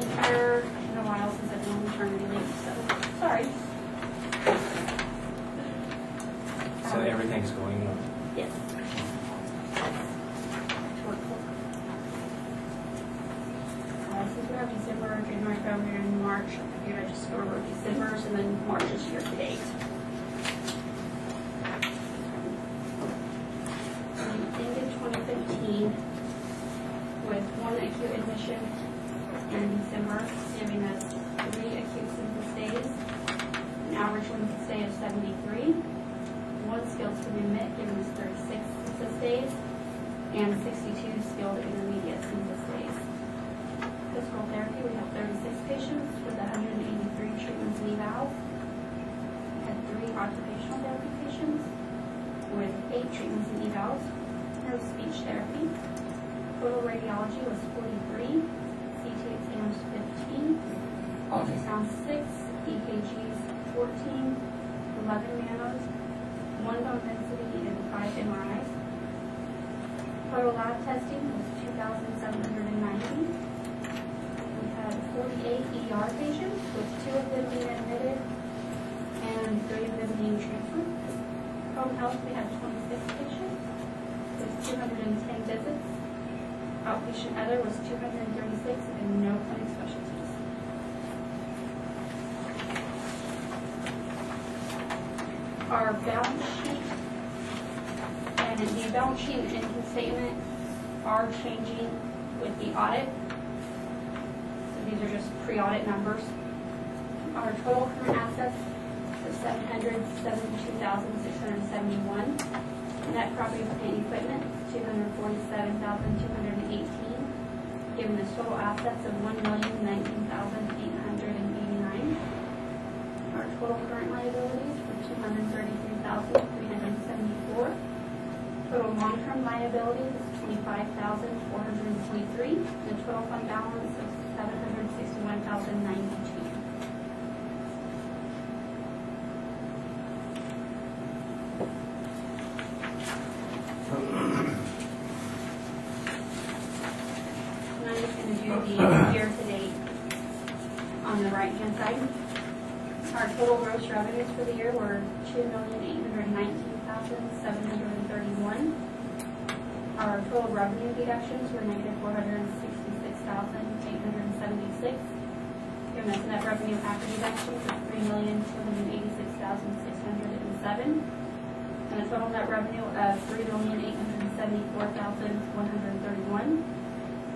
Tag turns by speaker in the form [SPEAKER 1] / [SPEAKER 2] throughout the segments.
[SPEAKER 1] been here in a while since I've been on maternity leave, so, sorry.
[SPEAKER 2] So everything's going well.
[SPEAKER 1] Yes. Uh, Since we have December, January, February, and March, I figured I'd just go over December's and then March's year to date. We ended twenty fifteen with one acute admission in December, giving us three acute census days, an average length of stay of seventy-three, one skilled to admit, giving us thirty-six census days, and sixty-two skilled intermediate census days. Physical therapy, we have thirty-six patients with hundred and eighty-three treatments and evals. We Had three occupational therapy patients with eight treatments and evals, no speech therapy. Total radiology was forty-three, CT exams fifteen, ultrasound six, EKGs fourteen, eleven mammos, one bone density, and five MRIs. Total lab testing was two thousand seven hundred and ninety. We had forty-eight ER patients, with two of them being admitted and three of them being transferred. Home health, we had twenty-six patients, with two hundred and ten visits. Outpatient other was two hundred and thirty-six, and no clinic specialties. Our balance sheet and the balance sheet and income statement are changing with the audit. So these are just pre-audit numbers. Our total current assets is seven hundred seventy-two thousand six hundred seventy-one. Net property, plant, and equipment, two hundred forty-seven thousand two hundred and eighteen, giving us total assets of one million nineteen thousand eight hundred and eighty-nine. Our total current liabilities were two hundred thirty-three thousand three hundred and seventy-four. Total long-term liabilities is twenty-five thousand four hundred and twenty-three, and total fund balance is seven hundred sixty-one thousand ninety-two. And I'm just gonna do the year-to-date on the right-hand side. Our total gross revenues for the year were $2,819,731. Our total revenue deductions were negative $466,876. us net revenue after deductions of $3,286,607 and a total net revenue of $3,874,131.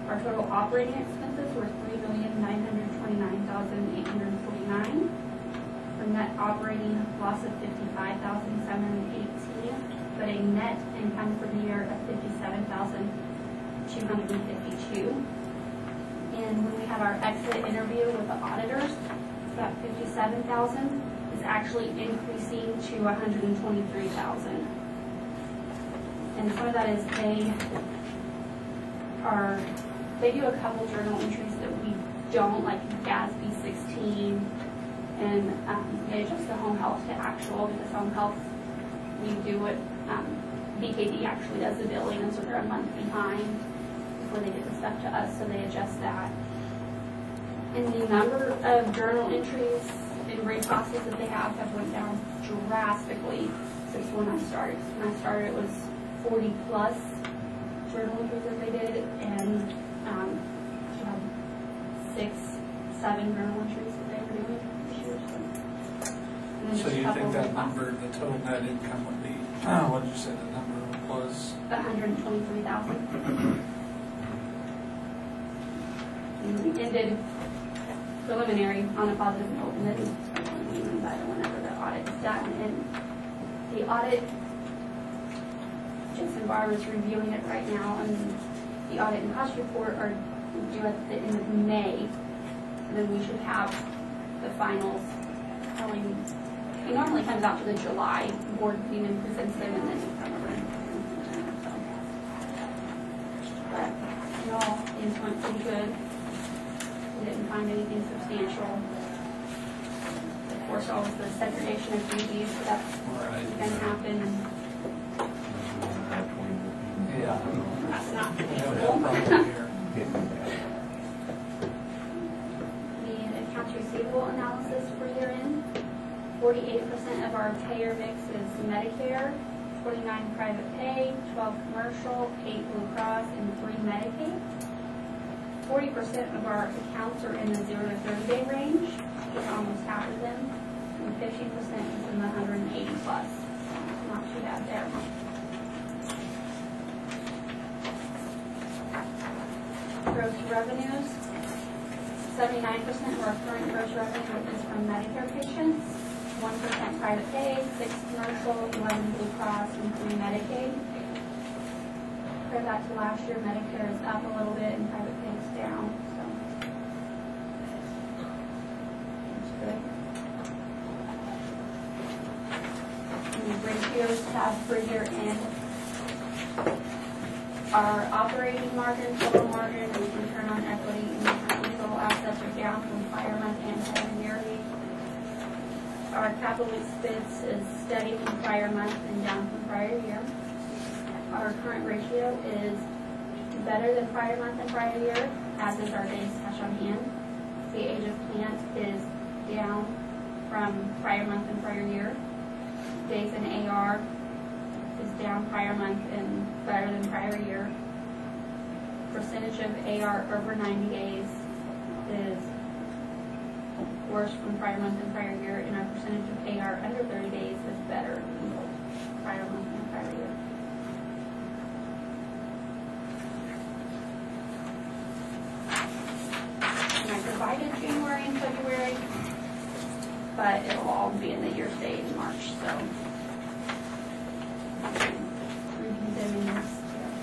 [SPEAKER 1] Our total operating expenses were $3,929,849 a net operating loss of 55718 but a net income for the year of 57252 And when we have our exit interview with the auditors, that 57000 is actually increasing to 123000 And part of that is they are, they do a couple journal entries that we don't, like GASB 16, and um, they adjust the home health to actual, because home health, we do it, um, BKD actually does the billing, and so they're a month behind before they get the stuff to us, so they adjust that. And the number of journal entries and rate classes that they have have went down drastically since when I started. When I started, it was forty plus journal entries that they did, and, um, six, seven journal entries that they were doing this year, so. And then
[SPEAKER 3] So you think that number, the total net income would be, oh. what did you say the number was?
[SPEAKER 1] A hundred and twenty-three thousand. And we ended preliminary on a positive note, and then we move by whenever the audit is done. And the audit, Jensen Barber is reviewing it right now, and the audit and cost report are due at the end of May. And then we should have the finals, probably, it normally comes out to the July board meeting and presents them, and then you come over and present them, so. But, it all, things went pretty good. We didn't find anything substantial. Of course, always the segregation of duties, so that's
[SPEAKER 3] Right.
[SPEAKER 1] gonna happen,
[SPEAKER 3] Yeah.
[SPEAKER 1] that's not
[SPEAKER 3] We
[SPEAKER 1] of our payer mix is Medicare, twenty-nine private pay, twelve commercial, eight Blue Cross, and three Medicaid. Forty percent of our accounts are in the zero to thirty day range, it's almost half of them, and fifteen percent is in the hundred and eighty plus. Not too bad there. Gross revenues, seventy-nine percent of our current gross revenue is from Medicare patients, one percent private pay, six commercial, 1 Blue Cross, and three Medicaid. Compare that to last year, Medicare is up a little bit and private pay is down, so. That's good. The ratios tab for year end. Our operating margin, total margin, and return on equity, and assets are down from prior month and prior year. Our capital expense is steady from prior month and down from prior year. Our current ratio is better than prior month and prior year, as is our days cash on hand. The age of plant is down from prior month and prior year. Days in AR is down prior month and better than prior year. Percentage of AR over ninety days is worse from prior month and prior year, and our percentage of AR under thirty days is better than both prior month and prior year. And I provided January and February, but it'll all be in the year date in March, so. Review them in this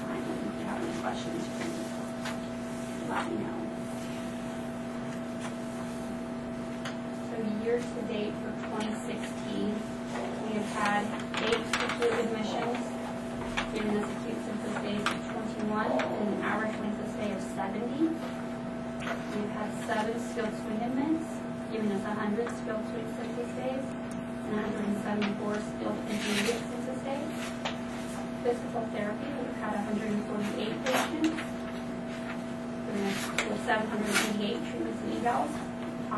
[SPEAKER 1] time, and if you have any questions, please let me know. So year-to-date for 2016, we have had eight acute admissions, giving us acute census days of 21 and an average length of stay of 70. We've had seven skilled swing admits, giving us 100 skilled swing census days and 174 skilled intermediate census days. Physical therapy, we've had 148 patients, with 788 treatments and evals.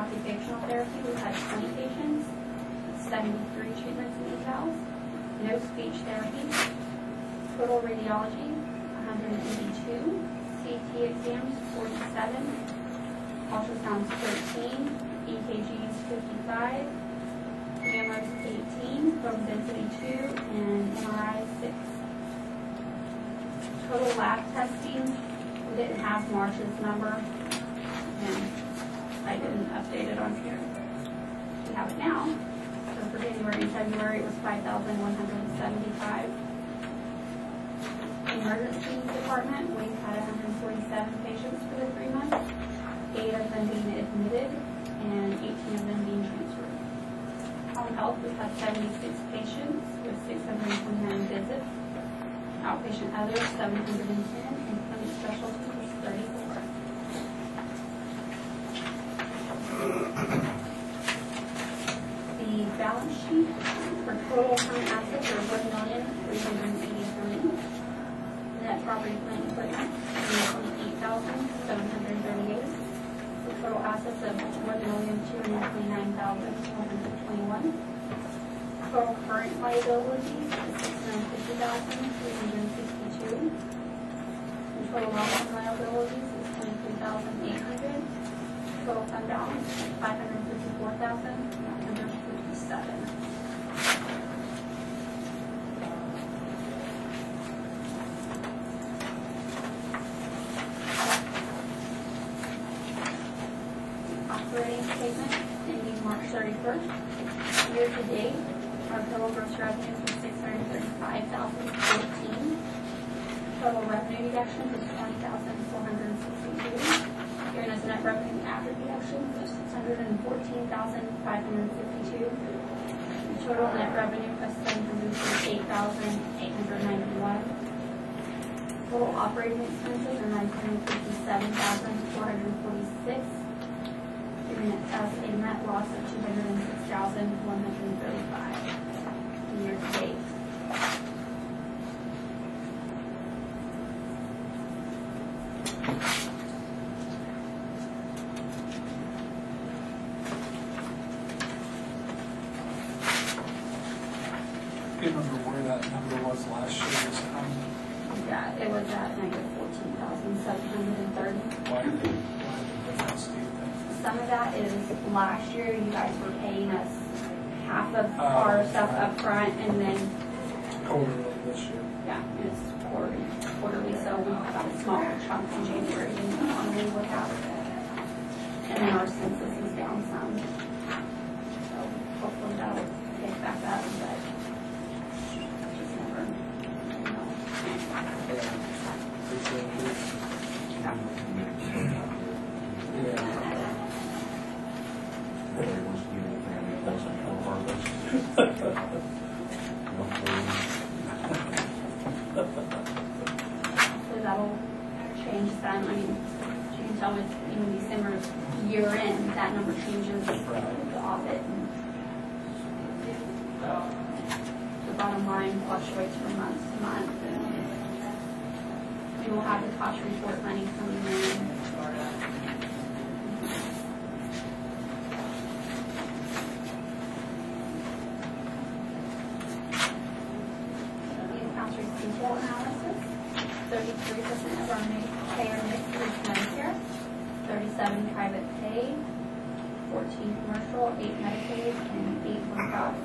[SPEAKER 1] Occupational therapy, we've had 20 patients, 73 treatments and evals. No speech therapy. Total radiology, 182. CT exams, 47. Ultrasounds, 13. EKGs, 55. Mammos, 18. Bone density, 2. And MRI, 6. Total lab testing, we didn't have March's number. And I didn't update it on here. We have it now. So for January and February, it was five thousand one hundred and seventy-five. Emergency department, we had hundred and forty-seven patients for the three months, eight of them being admitted and eighteen of them being transferred. Home health, we had seventy-six patients with six hundred and twenty-nine visits. Outpatient others, seven hundred and ten, and clinic specialty was thirty-four. The balance sheet for total current assets are one million, three hundred and eighty-three. Net property, plant, equipment, twenty-eight thousand, seven hundred and thirty-eight. For total assets of one million, two hundred and twenty-nine thousand, one hundred and twenty-one. Total current liabilities is six hundred and fifty thousand, three hundred and sixty-two. And total long-term liabilities is twenty-three thousand, eight hundred. Total fund balance, five hundred and fifty-four thousand, one hundred and fifty-seven. 31st. Year to date, our total gross revenues were six hundred thirty-five thousand eighteen. Total revenue deductions was 20,462 giving net revenue after deductions of 614,552. Total net revenue of 748,891. Total operating expenses are 957,446 giving us a net loss of two hundred and six thousand, one hundred and thirty-five year to date.
[SPEAKER 3] you remember where that number was last year time?
[SPEAKER 1] Yeah, it was at negative fourteen thousand seven hundred and thirty.
[SPEAKER 3] Why did it, why did the difference, do you think?
[SPEAKER 1] Some of that is last year you guys were paying us half of
[SPEAKER 3] Oh,
[SPEAKER 1] our stuff up front and then,
[SPEAKER 3] Quarterly this year.
[SPEAKER 1] yeah, it's quarterly, quarterly, so we got a smaller chunk in January than we normally would have. And then our census is down some. So hopefully that'll pick back up, but just never, you know. So that'll I mean, you can tell with, even December's year end, that number changes the audit the bottom line fluctuates from month to month and we will have the cost report money coming in. Analysis, thirty-three percent of our 13 commercial, 8 Medicaid, and 8 for health.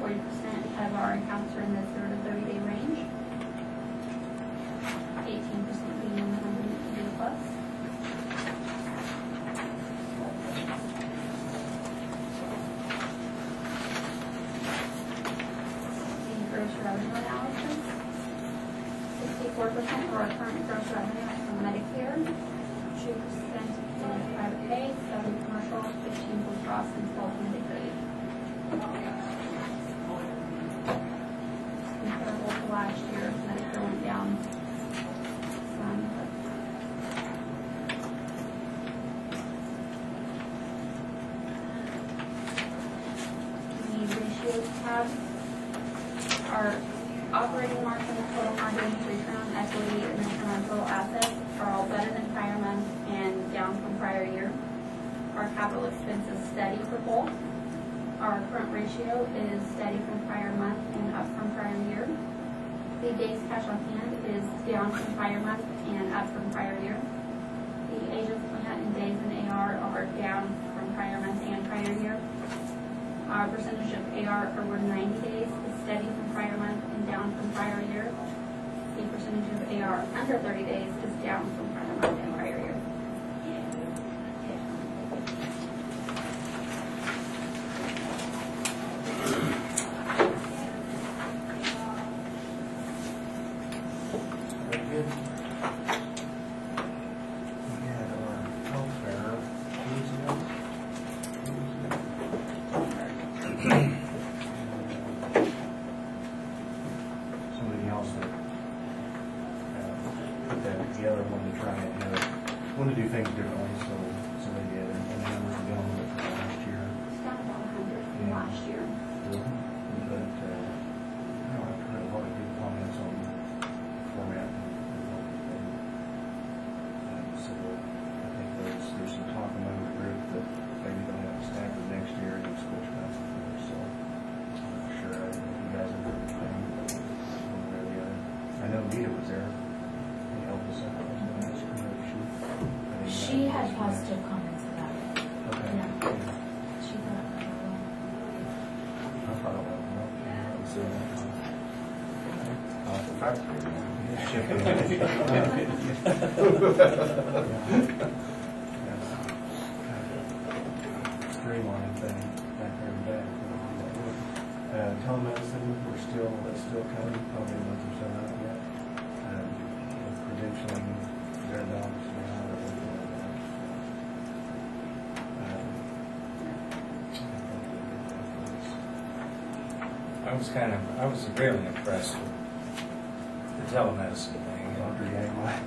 [SPEAKER 1] 40% of our accounts are in the thirty to 30 day range, 18% being 100 day plus. The gross revenue analysis. 64% of our current gross revenue is from Medicare, 2% Cross, and twelve Medicaid. Comparable to last year, Medicare went down some, the ratios tab, our operating margin, total margin, return on equity, and return on assets are all better than prior month and down from prior year. Capital expense is steady for both. Our current ratio is steady from prior month and up from prior year. The days cash on hand is down from prior month and up from prior year. The age of plant and days in AR are down from prior month and prior year. Our percentage of AR over ninety days is steady from prior month and down from prior year. The percentage of AR under thirty days is down from
[SPEAKER 4] kind of, I was really impressed with the telemedicine thing.
[SPEAKER 2] Dr. Yang,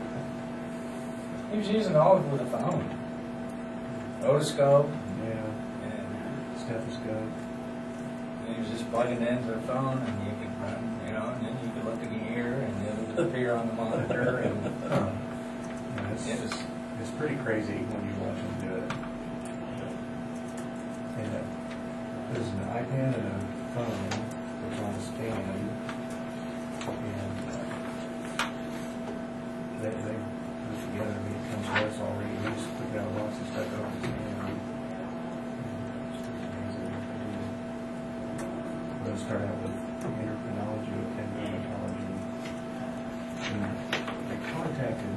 [SPEAKER 4] He was using all of it with a phone. Otoscope,
[SPEAKER 2] yeah,
[SPEAKER 4] and
[SPEAKER 2] stethoscope.
[SPEAKER 4] he was just plugging it into the phone, and you could run, you know, and then you could look at the ear, and it would appear on the monitor, and
[SPEAKER 2] Yeah, it's-
[SPEAKER 4] it was,
[SPEAKER 2] It's pretty crazy when you watch them do it. And uh, there's an iPad and a phone, I stand. And uh, they, they put together, and it to us already, we just took out lots of stuff off the stand. Those start out with endocrinology and dermatology. And they contacted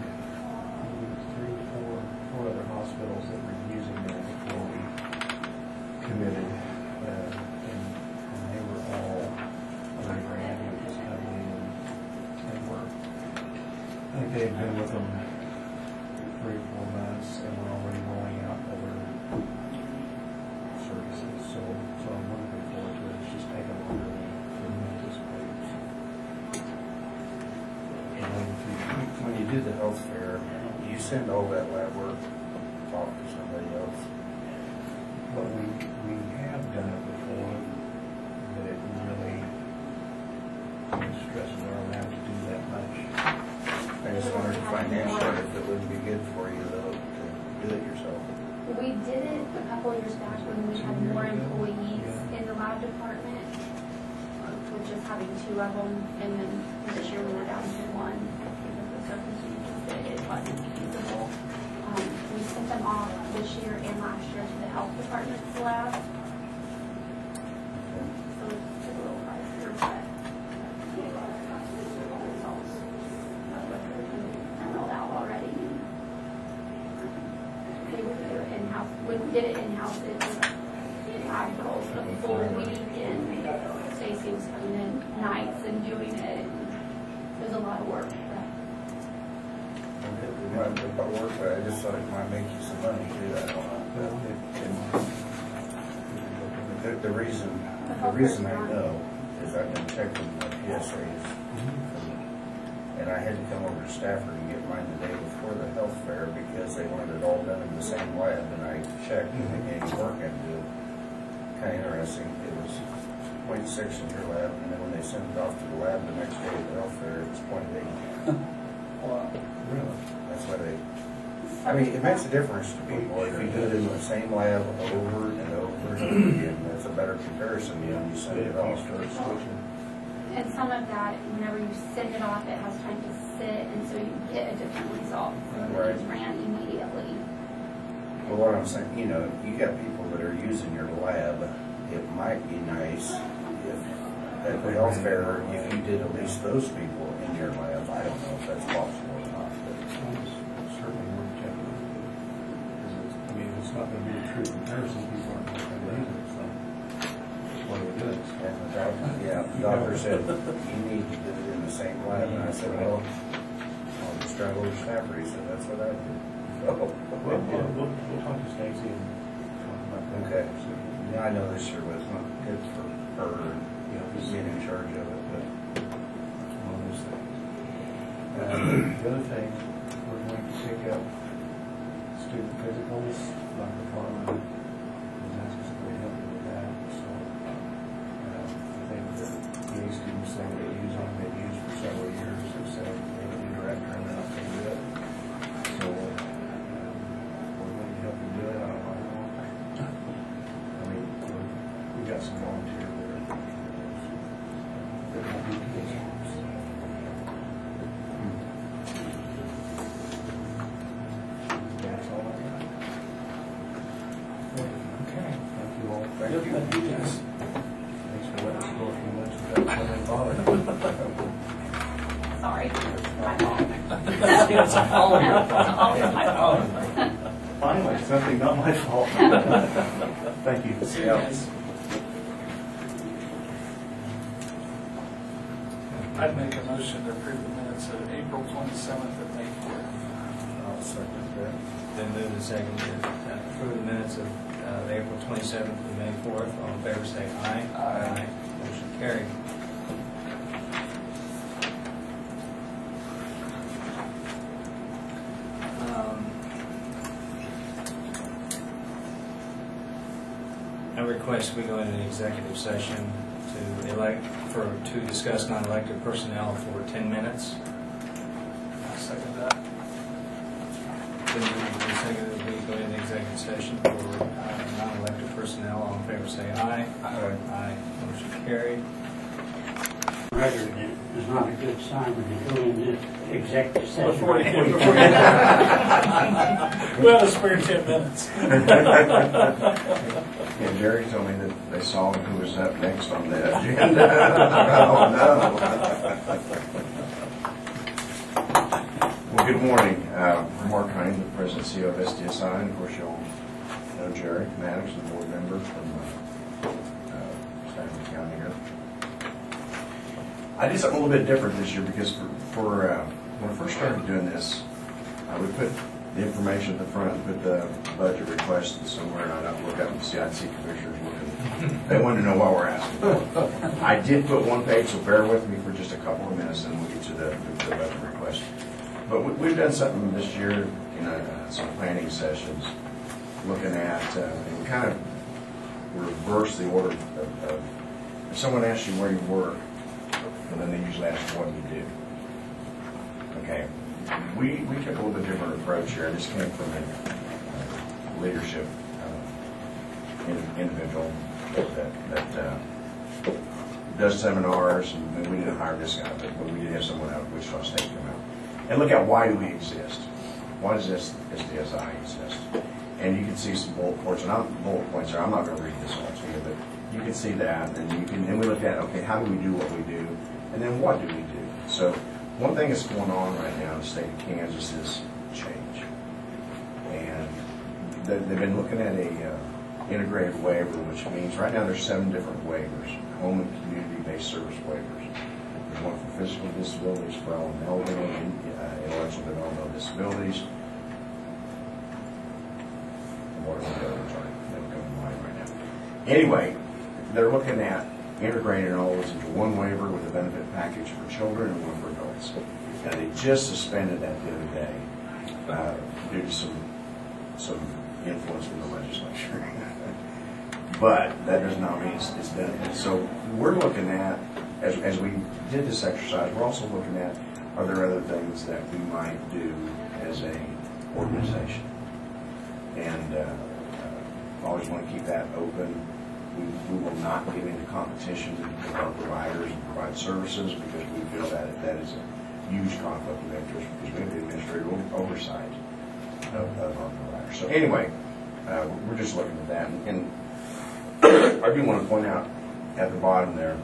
[SPEAKER 2] three, four, four other hospitals that were using that before we committed. I think they had been with them three, four months and were already rolling out other services. So, so I'm looking forward to it. It's just taking longer than than anticipated. And
[SPEAKER 5] When you do the health fair, you send all that lab wondered if it wouldn't be good for you though to do it yourself.
[SPEAKER 1] We did it a couple years back when we had more employees in the lab department, with just having two of them, and then this year we were down to one because of the circumstances that it wasn't feasible. Um, we sent them off this year and last year to the health department's lab, so it's a little pricier, but we got the results of what they're rolled out already. They would do it in-house, when we did it in-house, it was five girls a full week, and Stacy was coming in nights and doing it, and it was a lot of work, but
[SPEAKER 5] It might be about work, but I just thought it might make you some money too, I don't know.
[SPEAKER 2] Well, it-
[SPEAKER 5] The, the reason, the reason I know is I've been checking the PSAs. Mm-hmm. And I had to come over to Stafford and get mine the before the health fair because they wanted it all done in the same lab. And I checked and they gave work and do. Kind of interesting. It was point six in your lab and then when they sent it off to the lab the next day at the health fair, it was point eight.
[SPEAKER 2] Really?
[SPEAKER 5] That's why they, I mean, it makes a difference to people. If you do it in the same lab over and over and over again, that's a better comparison than when you send it off.
[SPEAKER 2] Start switching. Oh.
[SPEAKER 1] And some of that, whenever you send it off, it has time to sit, and so you get a different result. So
[SPEAKER 5] Right.
[SPEAKER 1] it ran immediately.
[SPEAKER 5] Well, what I'm saying, you know, you got people that are using your lab, it might be nice if, at the health fair, if you did at least those people in your lab. I don't know if that's possible or not, but.
[SPEAKER 2] It's certainly worth checking. Because it's, I mean, it's not gonna be a true comparison, people aren't gonna use it, so. What are we doing?
[SPEAKER 5] And the doctor, the doctor said, you need to do it in the same lab, and I said, well, I'll just drive over to Stafford, he said, that's what I did.
[SPEAKER 2] Well, we'll, we'll, we'll talk to Stacy and talk about that.
[SPEAKER 5] Okay.
[SPEAKER 2] So,
[SPEAKER 5] Yeah, I know this year was not good for her, and, you know, who's being in charge of it, but.
[SPEAKER 2] It's one of those things. Uh, The other thing, we're going to pick up student physicals, Dr. Farman is asking us to help me with that, so. uh, I think that the students say they use them, they've used for several years, have said they have a director and they're not gonna do it. So, um, we're going to help them do it, I don't know. how long. I mean, we're- we got some volunteers that are, that will be kids. That's all I got.
[SPEAKER 3] Okay.
[SPEAKER 2] Thank you all.
[SPEAKER 5] Thank you.
[SPEAKER 3] Yes.
[SPEAKER 2] Thanks for letting us go a few minutes without coming bothering.
[SPEAKER 1] Sorry, my fault.
[SPEAKER 3] It's all your
[SPEAKER 1] All my fault.
[SPEAKER 2] Finally, something not my fault. Thank you.
[SPEAKER 3] Yes. I'd make a motion to approve the minutes of April twenty-seventh and May fourth.
[SPEAKER 5] I'll second that.
[SPEAKER 4] Then move the second to uh, approve the minutes of uh, April twenty-seventh and May fourth. All in favor, say aye.
[SPEAKER 3] Aye.
[SPEAKER 4] Motion carried. Request we go into an executive session to elect, for, to discuss non-elected personnel for ten minutes.
[SPEAKER 3] I second that.
[SPEAKER 4] Then to second that we go into the executive session for uh, non-elected personnel. All in favor, say aye.
[SPEAKER 5] Aye.
[SPEAKER 4] Aye. Motion carried.
[SPEAKER 6] Record is not a good sign when you go into executive session.
[SPEAKER 3] Before you, before you. Well, a spare ten minutes.
[SPEAKER 7] Yeah, Jerry told me that they saw who was up next on the agenda. Oh, no. Well, good morning. Uh, I'm Mark Hines, the President and CEO of SDSI, and of course, you'll know Jerry Maddox, the board member from uh, Stafford County here. I did something a little bit different this year because for, for, uh, when I first started doing this, I would put the information at the front, put the budget request somewhere, and I'd look up and see, I'd see commissioners looking. They wanted to know what we're asking. I did put one page, so bear with me for just a couple of minutes, and we'll get to the, the budget request. But we, we've done something this year, you know, uh, some planning sessions, looking at, uh, and kind of reverse the order of, of, if someone asks you where you work, and then they usually ask, what do you do? Okay, we, we took a little bit different approach here, this came from a uh, leadership uh, in- individual that, that, uh, does seminars, and we didn't hire this guy, but but we did have someone out of Wichita State come out. And look at why do we exist? Why does this, this DSI exist? And you can see some bullet points, and I'm, bullet points here, I'm not gonna read this all to you, but you can see that, and you can, and we look at, okay, how do we do what we do? And then what do we do? So, one thing that's going on right now in the state of Kansas is change. And they- they've been looking at a uh, integrated waiver, which means, right now, there's seven different waivers, home and community-based service waivers. There's one for physical disabilities, for all elderly and uh, intellectual developmental disabilities. And What are the other ones. Anyway, they're looking at integrating all those into one waiver with a benefit package for children and one for adults. And they just suspended that the other day uh, due to some, some influence from the legislature. But that does not mean it's, it's done. So we're looking at, as, as we did this exercise, we're also looking at, are there other things that we might do as a organization? And uh, uh, always want to keep that open. We, we will not get into competition with our providers and provide services because we feel that that is a huge conflict of interest because we have the administrative oversight of, of our providers. So anyway, uh, we're just looking at that. And- And I do want to point out at the bottom there,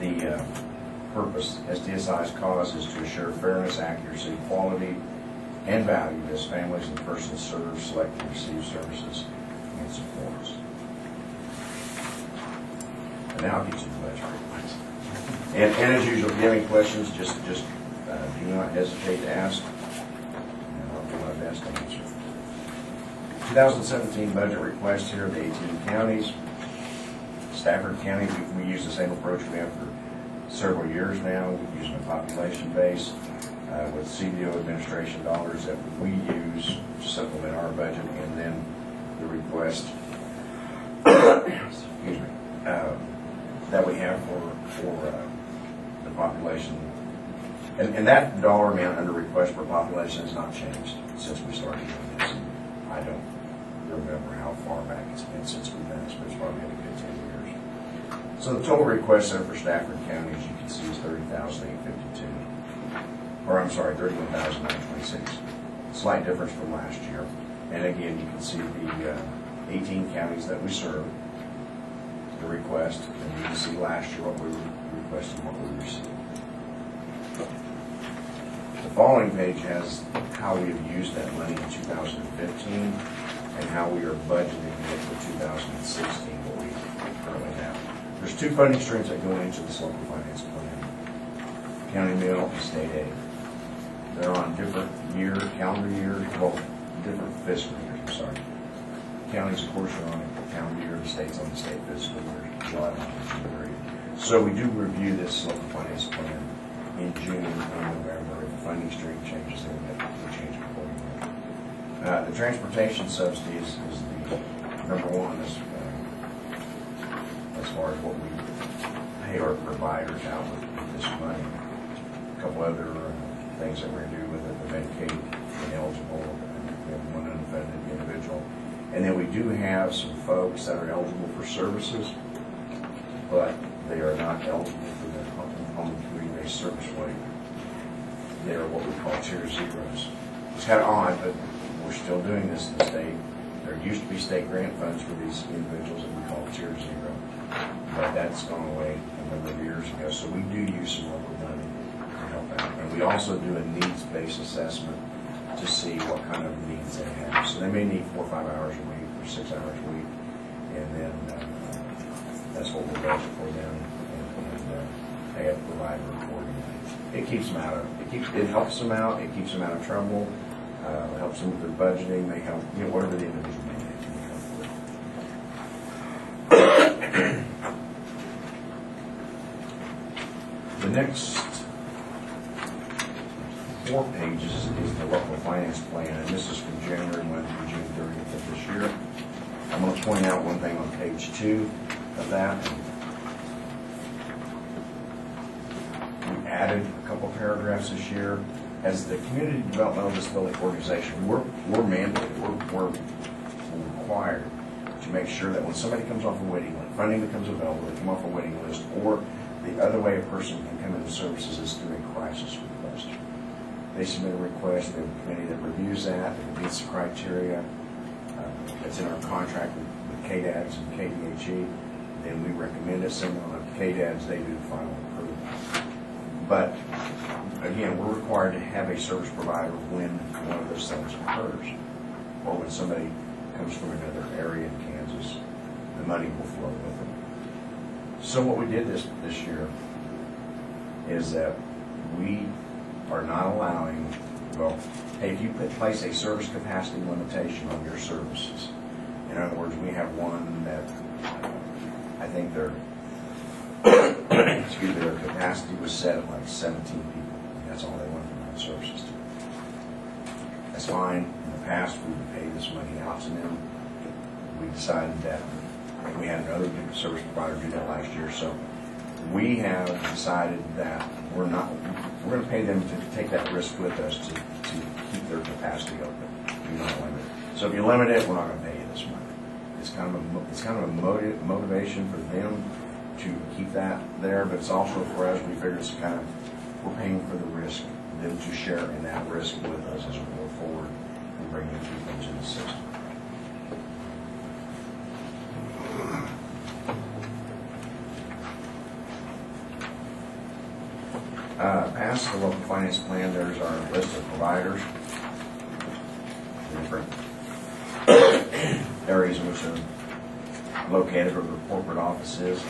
[SPEAKER 7] the uh, purpose, SDSI's cause is to assure fairness, accuracy, quality, and value as families and persons served, select, and receive services and supports. Now you request. And, and as usual, if you have any questions, just, just uh, do not hesitate to ask, and I'll do my best to answer. 2017 budget request here the 18 counties. Stafford County, we, we use the same approach we have for several years now, using a population base uh, with CDDO administration dollars that we use to supplement our budget, and then the request, excuse me, um, that we have for, for uh, the population. And, and that dollar amount under request for population has not changed since we started doing this. I don't remember how far back it's been since we've done this, but it's probably been a good ten years. So the total request there for Stafford County, as you can see, is thirty thousand eight fifty-two. Or I'm sorry, thirty-one thousand nine twenty-six. Slight difference from last year. And again, you can see the uh, eighteen counties that we serve, the request, and you can see last year what we requested and what we received. The following page has how we have used that money in 2015 and how we are budgeting it for 2016, what we currently have. There's two funding streams that go into this local finance plan, county mill and state aid. They're on different year, calendar year, well, different fiscal years, I'm sorry. Counties, of course, are on a calendar year, the state's on the state fiscal year, July 1 to June 30. So we do review this local finance plan in June and November. If the funding stream changes, then we have to change accordingly. Uh, The transportation subsidy is is the number one as, uh, as far as what we pay our providers out with with this money. A Couple other uh, things that we're gonna do with it, the Medicaid ineligible, and one unfunded individual. And then we do have some folks that are eligible for services, but they are not eligible for the home community-based service waiver. They are what we call tier zeros. It's kind of odd, but we're still doing this in the state. There used to be state grant funds for these individuals that we call tier zero, but that's gone away a number of years ago, so we do use some local money to help out. And we also do a needs-based assessment to see what kind of needs they have. So they may need four or five hours a week, or six hours a week, and then uh, that's what we'll budget for them, and and, uh, they have to provide reporting. It keeps them out of, it keeps, it helps them out, it keeps them out of trouble, uh, it helps them with their budgeting, they help, you know, whatever the individual may need. The next four pages is the local finance plan, and this is from January 1 through June 30th of this year. I'm going to point out one thing on page two of that. We added a couple paragraphs this year. As the Community Developmental Disability Organization, we're, we're mandated, we're, we're required to make sure that when somebody comes off a waiting list, funding becomes available, they come off a waiting list, or the other way a person can come into services is through a crisis request. They submit a request, we have a committee that reviews that, if it meets the criteria, uh, that's in our contract with with KDADS and KDHE, then we recommend it, up to KDADS, they do the final approval. But, again, we're required to have a service provider when one of those things occurs, or when somebody comes from another area in Kansas, the money will flow with them. So what we did this, this year is that we are not allowing, well, hey, if you put, place a service capacity limitation on your services, in other words, we have one that, I think their, excuse me, their capacity was set at like seventeen people. That's all they want from our services. That's fine. In the past, we would pay this money out to them. We decided that, we had another service provider do that last year, so we have decided that we're not, we're gonna pay them to take that risk with us to, to keep their capacity open. Do not limit it. So if you limit it, we're not gonna pay you this money. It's kind of a, it's kind of a motive, motivation for them to keep that there, but it's also for us, we figure it's kind of, we're paying for the risk, them to share in that risk with us as we go forward and bring new people into the system. Uh, Past the local finance plan, there's our list of providers. Different areas in which they're located or the corporate offices.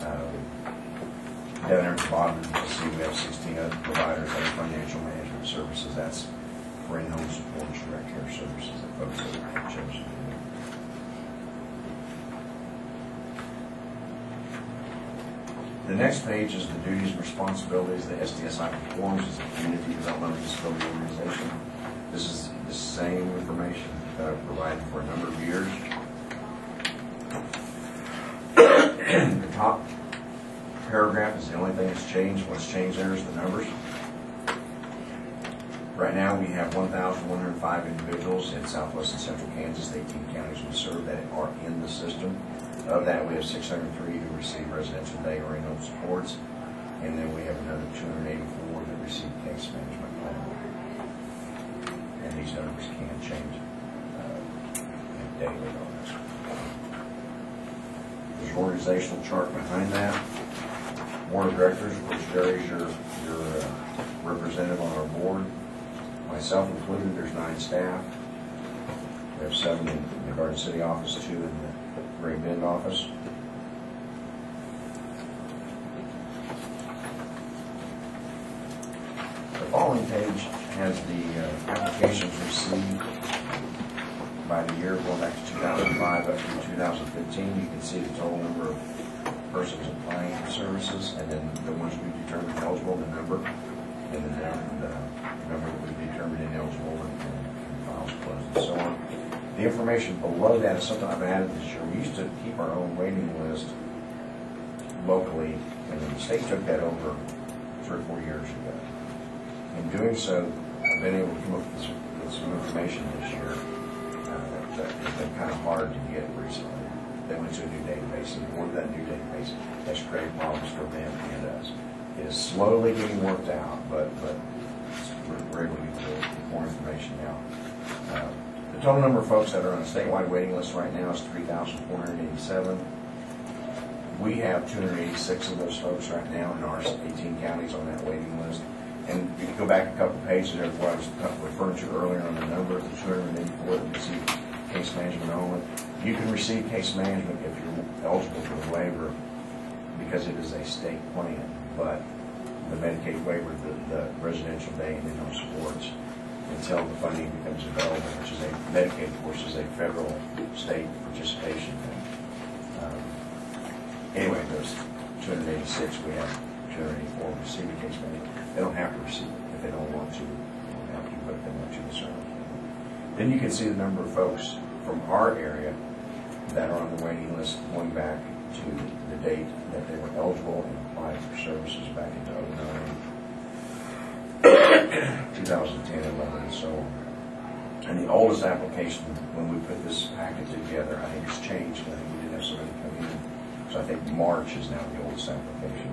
[SPEAKER 7] Uh, Down there at the bottom, you can see we have 16 other providers that are financial management services. That's for in-home support and direct care services that folks chosen to do. The next page is the duties and responsibilities that SDSI performs as a community developmental disability organization. This is the same information that I've provided for a number of years. The top paragraph is the only thing that's changed. What's changed there is the numbers. Right now, we have 1,105 individuals in southwest and central Kansas, the 18 counties we serve that are in the system. Of that, we have 603 who receive residential day or in-home supports, and then we have another 284 that receive case management plan. And these numbers can change uh, daily on. There's an organizational chart behind that. Board of Directors, course, Jerry's your, your uh, representative on our board. Myself included, there's nine staff. We have seven in the Garden City office, two in the Great Bend office. The following page has the uh, applications received by the year going back to 2005 up to 2015. You can see the total number of persons applying for services, and then the ones we determined eligible, the number, and then the the number and and files closed, and so on. The information below that is something I've added this year. We used to keep our own waiting list locally, and the state took that over three or four years ago. In doing so, I've been able to come up with some, with some information this year uh, that has been kind of hard to get recently. they went to a new database, and of that new database has created problems for them and us. It is slowly getting worked out, but, but we're, we're able to get more information now. Uh, The total number of folks that are on a statewide waiting list right now is three thousand four hundred eighty-seven. We have two hundred eighty-six of those folks right now in our eighteen counties on that waiting list. And if you go back a couple pages there, I was referring to earlier on the number, of the two hundred and eighty-four that receive case management only. You can receive case management if you're eligible for the waiver because it is a state plan, but the Medicaid waiver, the, the residential day and in-home supports until the funding becomes available, which is a, Medicaid, of course, is a federal state participation thing. Um, Anyway, those two hundred eighty-six, we have two hundred eighty-four receiving case management. They don't have to receive it if they don't want to, they don't have to, but if they want to. Then you can see the number of folks from our area that are on the waiting list going back to the date that they were eligible services back into uh, 09, 2010, 11, and so on. And the oldest application, when we put this packet together, I think it's changed, I think we did have somebody come in. So I think March is now the oldest application.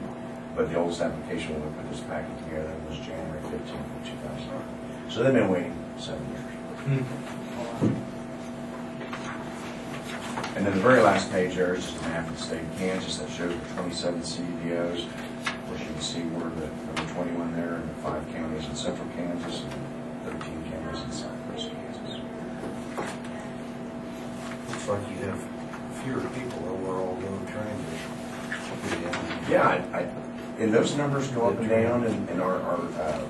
[SPEAKER 7] But the oldest application when we put this packet together was January fifteenth of two thousand. So they've been waiting seven years. And then the very last page there is just a map of the state of Kansas that shows the twenty-seven CDDOs. Of course, you can see where the number twenty-one there and the five counties in central Kansas and thirteen counties in southwest Kansas.
[SPEAKER 2] Looks like you have fewer people overall going trying to.
[SPEAKER 7] Yeah, I, I, and those numbers go up and down and, and our, our, uh,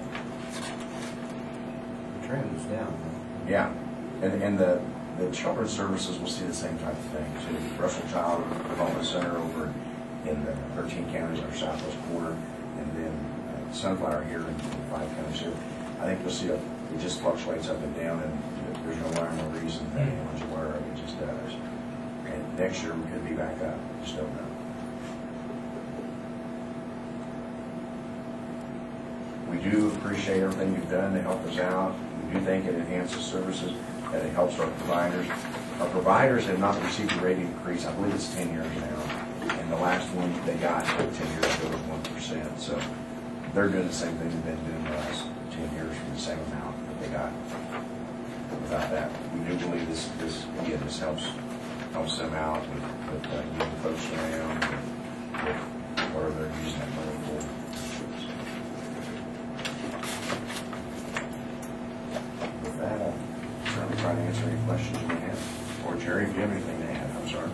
[SPEAKER 2] The trend is down.
[SPEAKER 7] Yeah, and, and the, the children's services will see the same type of thing too. Russell Child Development Center over in the thirteen counties, in our southwest quarter, and then uh, Sunflower here in five counties here. I think you'll see a, it just fluctuates up and down, and there's no rhyme or reason that anyone's aware of, it just does. And next year, we could be back up, just don't know. We do appreciate everything you've done to help us out. We do think it enhances services, and it helps our providers. Our providers have not received a rate increase, I believe it's ten years now. The last one they got, like ten years ago, was one percent. So they're doing the same thing they've been doing the last ten years for the same amount that they got. Without that, we do believe this, this, again, this helps, helps them out with, with uh, getting folks around, with whatever they're using that money for. With that, I'll certainly try to answer any questions you may have. Or Jerry, if you have anything to add, I'm sorry.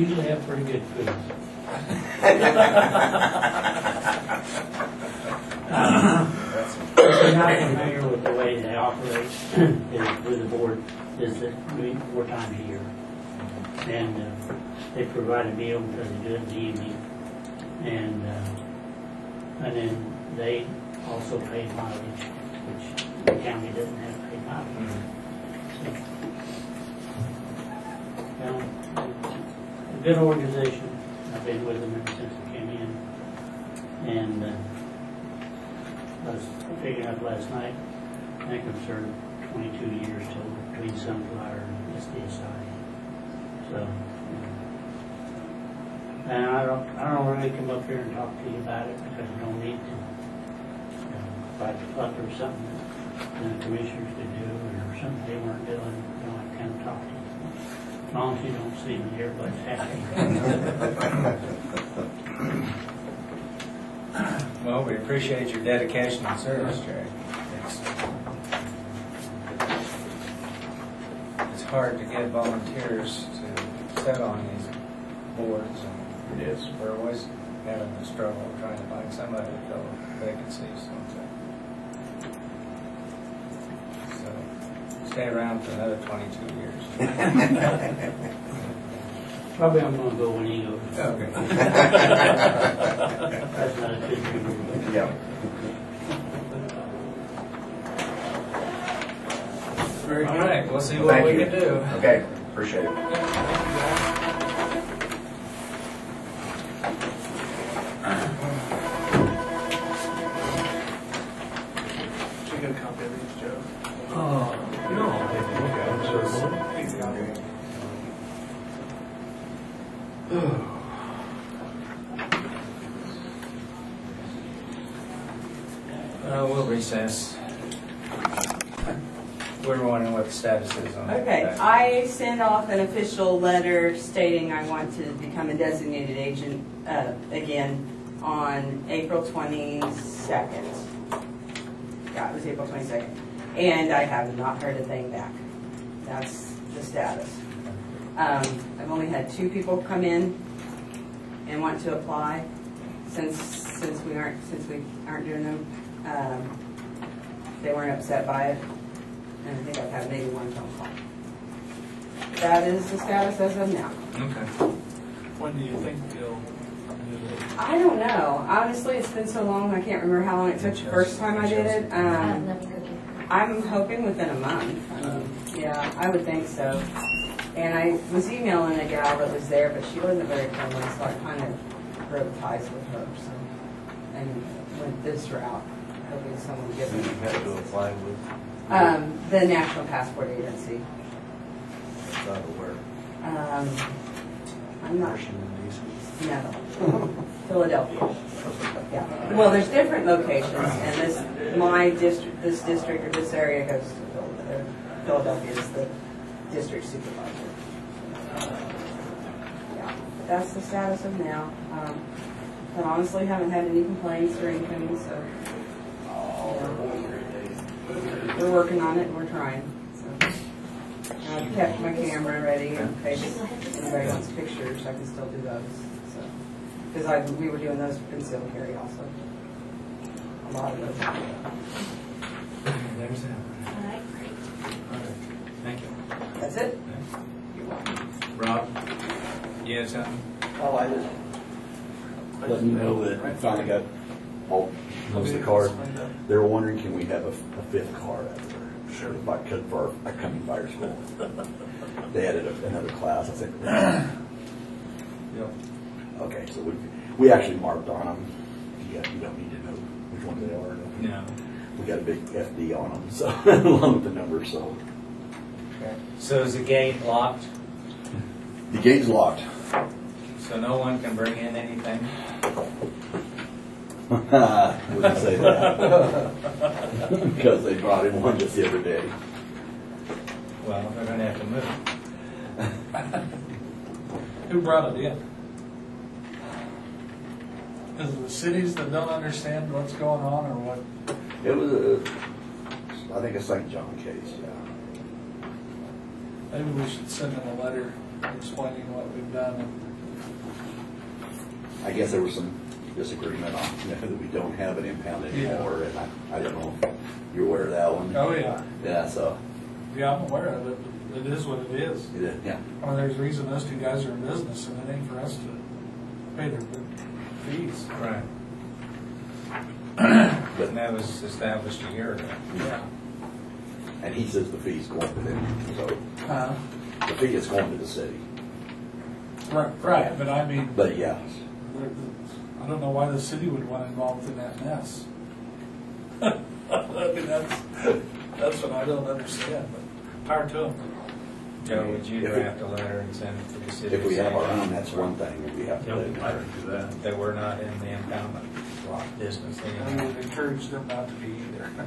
[SPEAKER 6] Usually have pretty good food. If you're not familiar with the way they operate, is with the board, is that we meet four times a year. And uh, they provide a meal because they do it in the evening. And, uh, and then they also pay mileage, which the county doesn't have to pay mileage. Well, a good organization. I've been with them ever since they came in. And uh, I was picking up last night, I think I'm served twenty-two years total between Sunflower and SDSI. So, uh, and I don't, I don't really come up here and talk to you about it because I don't need to. You know, If I thought there was something that the commissioners could do or something they weren't doing, you know, I kind of talk to you. As long as you don't see me, everybody's happy.
[SPEAKER 4] Well, we appreciate your dedication and service, Jerry. It's it's hard to get volunteers to sit on these boards, and
[SPEAKER 7] It is.
[SPEAKER 4] we're always having the struggle of trying to find somebody to fill vacancies. So, so stay around for another 22 years.
[SPEAKER 6] Probably I'm gonna go when he goes.
[SPEAKER 4] Okay.
[SPEAKER 6] That's not a good thing.
[SPEAKER 7] Yeah.
[SPEAKER 4] Very good. We'll see
[SPEAKER 7] Well,
[SPEAKER 4] what
[SPEAKER 7] thank
[SPEAKER 4] we
[SPEAKER 7] you.
[SPEAKER 4] can do.
[SPEAKER 7] Okay, appreciate it.
[SPEAKER 8] I sent off an official letter stating I want to become a designated agent uh, again on April 22nd. Yeah, it was April 22nd. And I have not heard a thing back. That's the status. Um, I've only had two people come in and want to apply since, since we aren't, since we aren't doing them. Um, They weren't upset by it. And I think I've had maybe one phone call. That is the status as of now.
[SPEAKER 4] Okay.
[SPEAKER 3] When do you think you'll do it?
[SPEAKER 8] I don't know. Honestly, it's been so long, I can't remember how long it took the first time I did it. Um, I'm hoping within a month. I mean, Yeah, I would think so. And I was emailing a gal that was there, but she wasn't very friendly, so I kind of broke ties with her, so. And went this route, hoping someone would give me.
[SPEAKER 2] You had to apply with,
[SPEAKER 8] Um, the National Passport Agency.
[SPEAKER 2] Aware,
[SPEAKER 8] Um, I'm not
[SPEAKER 2] DC.
[SPEAKER 8] No, Philadelphia. Yeah, well, there's different locations, and this, my district, this district or this area goes to Philadelphia. Philadelphia is the district supervisor. Yeah, that's the status of now. Um, But honestly, haven't had any complaints or anything, so. you know, We're working on it, and we're trying, so. And I've kept my camera ready in case anybody wants pictures, I can still do those, so. Because I, we were doing those for concealed carry also. A lot of those.
[SPEAKER 4] There's that.
[SPEAKER 1] All right, great.
[SPEAKER 4] All right. Thank you.
[SPEAKER 8] That's it?
[SPEAKER 4] Rob, you have something?
[SPEAKER 9] Oh, I just letting you know that we finally got all, most of the cars. They were wondering, can we have a, a fifth car out there? Sure. I could for our upcoming fire school. They added a- another class, I think.
[SPEAKER 4] Yep.
[SPEAKER 9] Okay, so we, we actually marked on them. Yeah, you don't need to know which ones they are.
[SPEAKER 4] No.
[SPEAKER 9] We got a big FD on them, so, along with the numbers, so. Okay.
[SPEAKER 4] So is the gate locked,
[SPEAKER 9] The gate's locked.
[SPEAKER 4] so no one can bring in anything?
[SPEAKER 9] Wouldn't say that. Because they brought in one just the other day.
[SPEAKER 4] Well, they're gonna have to move.
[SPEAKER 3] Who brought it in? Is it the cities that don't understand what's going on or what?
[SPEAKER 9] It was a, I think a St. John case, yeah.
[SPEAKER 3] Maybe we should send them a letter explaining what we've done.
[SPEAKER 9] I guess there were some disagreement on, you know, that we don't have an impound anymore, and I, I don't know if you're aware of that one.
[SPEAKER 3] Oh, yeah.
[SPEAKER 9] Yeah, so,
[SPEAKER 3] Yeah, I'm aware of it. It is what it is.
[SPEAKER 9] yeah,
[SPEAKER 3] Well, there's a reason those two guys are in business and it ain't for us to pay their fees.
[SPEAKER 4] Right.
[SPEAKER 9] but,
[SPEAKER 4] And that was established a year ago.
[SPEAKER 3] Yeah.
[SPEAKER 9] and he says the fee's going to them, so,
[SPEAKER 3] Uh,
[SPEAKER 9] the fee is going to the city.
[SPEAKER 3] right, right, but I mean,
[SPEAKER 9] But yeah,
[SPEAKER 3] there- I don't know why the city would want involved in that mess. I mean, that's, that's what I don't understand, but power to them.
[SPEAKER 4] Joe, would you
[SPEAKER 9] If we-
[SPEAKER 4] draft a letter and send it to the city?
[SPEAKER 9] if we have our own, that's one thing, if we have to.
[SPEAKER 2] do that.
[SPEAKER 4] That we're not in the impoundment block business
[SPEAKER 3] I
[SPEAKER 4] anymore.
[SPEAKER 3] would encourage them not to be either.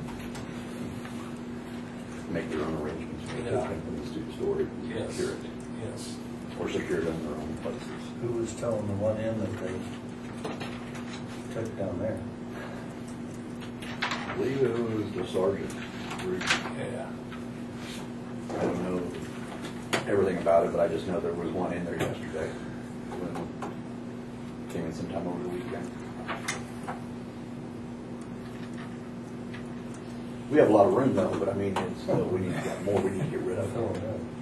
[SPEAKER 9] Make their own arrangements for
[SPEAKER 3] Yeah.
[SPEAKER 9] taking things to storage,
[SPEAKER 3] Yes.
[SPEAKER 9] secure it,
[SPEAKER 3] Yes.
[SPEAKER 9] or secure it in their own places.
[SPEAKER 2] Who was telling the one end that they took down there?
[SPEAKER 9] I believe it was the sergeant.
[SPEAKER 3] Yeah.
[SPEAKER 9] I don't know everything about it, but I just know there was one in there yesterday. when- Came in sometime over the weekend. We have a lot of room though, but I mean, it's still, we need to get more, we need to get rid of.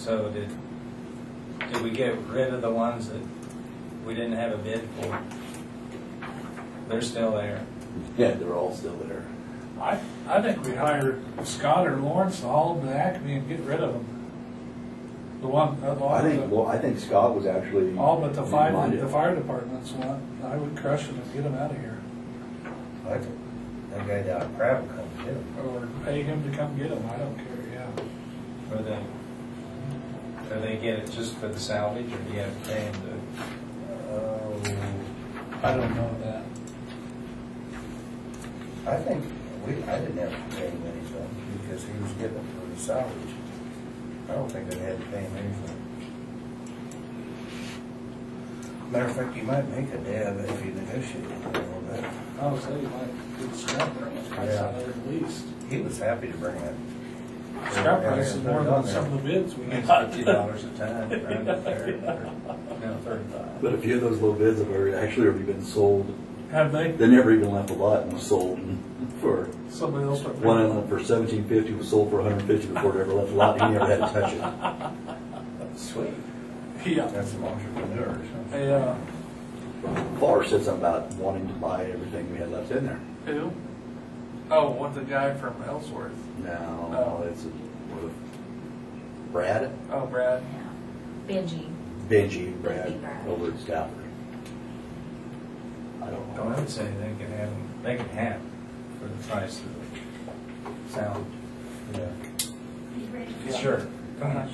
[SPEAKER 4] So did, did we get rid of the ones that we didn't have a bid for? They're still there.
[SPEAKER 9] Yeah, they're all still there.
[SPEAKER 3] I, I think we hire Scott or Lawrence to haul them to Acme and get rid of them. The one, uh, all
[SPEAKER 9] I think,
[SPEAKER 3] the-
[SPEAKER 9] well, I think Scott was actually.
[SPEAKER 3] all but the fire,
[SPEAKER 9] minded.
[SPEAKER 3] the fire departments want, I would crush it and get them out of here.
[SPEAKER 5] I think that guy down at Pratt will come get him.
[SPEAKER 3] Or pay him to come get them, I don't care, yeah.
[SPEAKER 4] Or they, or they get it just for the salvage, or do you have to pay them to?
[SPEAKER 5] Oh,
[SPEAKER 3] I don't know that.
[SPEAKER 5] I think, we, I didn't have to pay him anything because he was getting it for the salvage. I don't think I had to pay him anything. Matter of fact, you might make a dab if you negotiate a little bit.
[SPEAKER 3] I would say you might get scrap price out of it at least.
[SPEAKER 5] He was happy to bring it.
[SPEAKER 3] Scrap price is more than some of the bids we
[SPEAKER 4] It's
[SPEAKER 3] got.
[SPEAKER 4] fifty dollars a ton, right there, no, thirty-five.
[SPEAKER 9] But a few of those low bids have already, actually already been sold.
[SPEAKER 3] Have they?
[SPEAKER 9] They never even left a lot and was sold for,
[SPEAKER 3] Somebody else. took
[SPEAKER 9] one of them for seventeen fifty was sold for hundred and fifty before it ever left the lot. He never had to touch it.
[SPEAKER 4] Sweet.
[SPEAKER 3] Yeah,
[SPEAKER 5] That's some entrepreneurs.
[SPEAKER 3] yeah.
[SPEAKER 9] Farr said something about wanting to buy everything we had left in there.
[SPEAKER 3] Who? Oh, what, the guy from Ellsworth?
[SPEAKER 9] No, oh. it's, a- Brad,
[SPEAKER 3] Oh, Brad.
[SPEAKER 10] Yeah. Benji.
[SPEAKER 9] Benji, Brad,
[SPEAKER 10] Benji, Brad.
[SPEAKER 9] over at Stafford. I don't know.
[SPEAKER 4] I
[SPEAKER 9] know.
[SPEAKER 4] would say they can have, them- they can have for the price of the salvage.
[SPEAKER 5] Yeah.
[SPEAKER 3] Yeah.
[SPEAKER 4] Sure. Come on.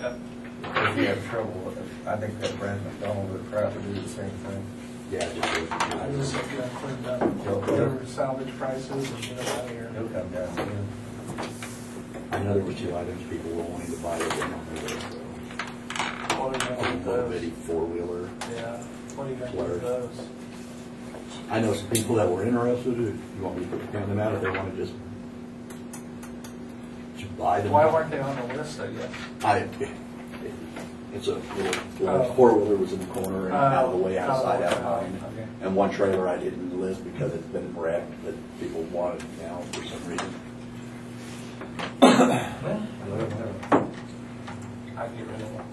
[SPEAKER 3] Yep.
[SPEAKER 5] If you have trouble, with it, I think that Brad McDonald at Pratt would do the same thing.
[SPEAKER 9] Yeah, just.
[SPEAKER 3] I just have to clean up whatever salvage prices and get it out of here.
[SPEAKER 5] He'll come down.
[SPEAKER 9] I know there were two items people were wanting to buy that didn't on the list.
[SPEAKER 3] What are you
[SPEAKER 9] A
[SPEAKER 3] gonna those?
[SPEAKER 9] four-wheeler.
[SPEAKER 3] Yeah, what are you gonna do those?
[SPEAKER 9] I know some people that were interested, if you want me to hand them out, if they want to just, just buy them.
[SPEAKER 3] Why weren't they on the list, I guess?
[SPEAKER 9] I, it's a little,
[SPEAKER 3] Oh.
[SPEAKER 9] four-wheeler was in the corner and out of the way,
[SPEAKER 3] Oh,
[SPEAKER 9] outside, out of
[SPEAKER 3] oh,
[SPEAKER 9] behind.
[SPEAKER 3] okay.
[SPEAKER 9] And one trailer I didn't list because it's been wrecked, that people wanted now for some reason.
[SPEAKER 3] I'd get rid of them.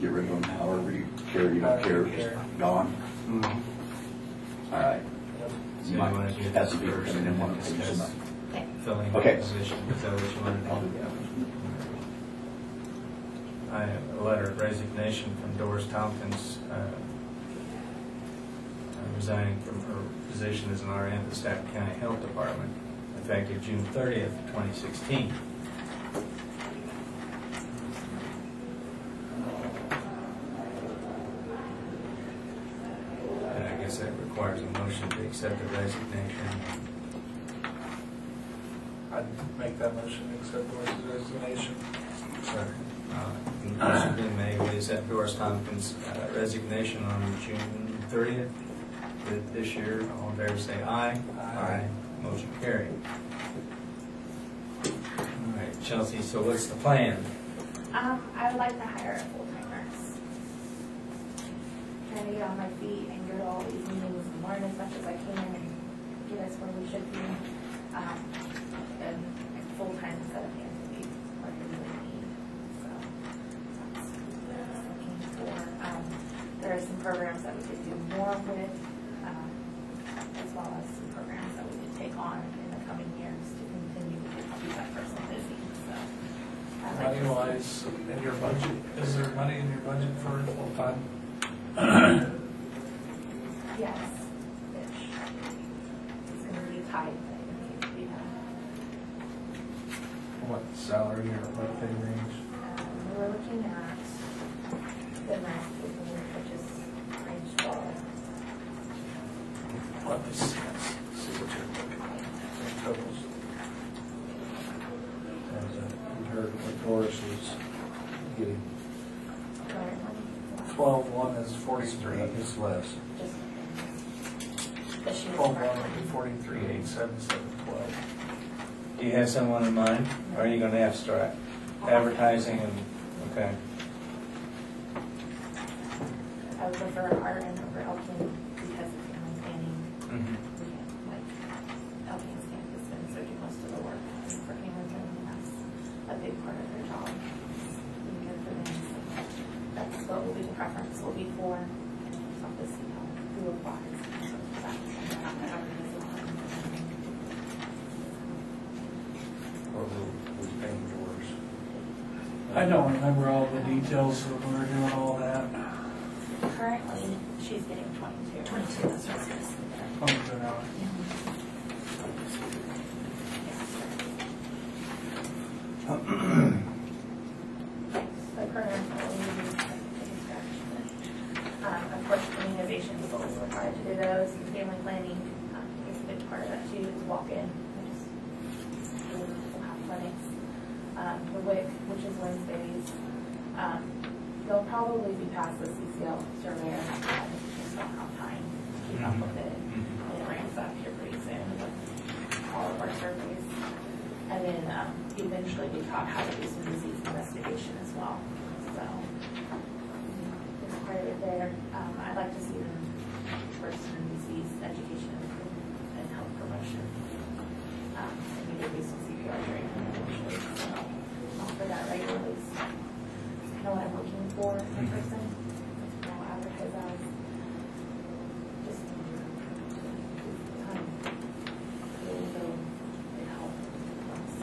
[SPEAKER 9] Get rid of them however you care, you don't care,
[SPEAKER 3] don't care.
[SPEAKER 9] just gone. Mm-hmm. All right.
[SPEAKER 4] So
[SPEAKER 9] You
[SPEAKER 4] you
[SPEAKER 9] might
[SPEAKER 4] wanna do
[SPEAKER 9] have
[SPEAKER 4] this
[SPEAKER 9] some
[SPEAKER 4] first
[SPEAKER 9] coming
[SPEAKER 4] and then
[SPEAKER 9] to pay
[SPEAKER 4] discuss
[SPEAKER 9] money.
[SPEAKER 4] filling
[SPEAKER 9] Okay.
[SPEAKER 4] position, is that what you want to do? I have a letter of resignation from Doris Tompkins, uh, resigning from her position as an RN at the Stafford County Health Department, effective June thirtieth, twenty sixteen. And I guess that requires a motion to accept the resignation.
[SPEAKER 3] I'd make that motion to accept the resignation.
[SPEAKER 4] Made, we accept Doris Tompkins' uh, resignation on June thirtieth this year. All in favor, say aye.
[SPEAKER 3] Aye.
[SPEAKER 4] Motion carried. All right, Chelsea, so what's the plan?
[SPEAKER 11] Um, I would like to hire a full-time nurse. Trying to get on my feet and go to all these meetings and learn as much as I can and get us where we should be. Um, and a full-time set of hands would be what we really need, so. That's what I was looking for. Um, there are some programs that we could do more with, um, as well as some programs that we could take on in the coming years to continue to keep that person busy, so. I'd like to
[SPEAKER 3] Money
[SPEAKER 11] see-
[SPEAKER 3] wise, in your budget, is there money in your budget for full-time?
[SPEAKER 11] Yes, ish. It's gonna be tight, but it needs to be done.
[SPEAKER 3] What salary or what pay range?
[SPEAKER 11] Um, We're looking at the math people, which is range twelve.
[SPEAKER 3] Let me see, see what you're looking at. Totals.
[SPEAKER 2] As uh, you heard what Doris was getting,
[SPEAKER 11] currently.
[SPEAKER 3] Twelve one is forty-three.
[SPEAKER 2] it's less.
[SPEAKER 11] Just. But she was
[SPEAKER 3] Twelve one
[SPEAKER 11] part-time.
[SPEAKER 3] would be forty-three, eight seven seven twelve.
[SPEAKER 4] Do you have someone in mind? Or are you gonna have to start advertising and, okay?
[SPEAKER 11] I would prefer RN over LPN because of family planning.
[SPEAKER 4] Mhm.
[SPEAKER 11] We have, like, LPN's campus and so do most of the work and for family planning, that's a big part of their job. Good for them, so that's what will be the preference, will be for, and it's not this, you know, who applies. so that's-
[SPEAKER 5] Or who, who's paying Doris?
[SPEAKER 3] I don't remember all the details of when we were doing all that.
[SPEAKER 11] Currently, she's getting twenty-two.
[SPEAKER 10] Twenty-two, that's what I was gonna say.
[SPEAKER 3] Twenty to an hour.
[SPEAKER 11] The current employee is Um, of course, community is always required to do those, and family planning, um, is a big part of that too, is walk-in, we just, we'll we'll have clinics. Um, the WIC, which is Wednesdays, um, probably be past the CCL I just don't have time to keep up with it. And it ramps up here pretty soon with all of our surveys. And then, um, eventually we taught how to do some disease investigation as well, so. There's quite a bit there. Um, I'd like to see them first in disease education and- and health promotion. Um, and we did do some CPR training eventually, so I'll offer that regularly. It's kind of what I'm looking for in a person. I'll advertise as just time. Really go and help us.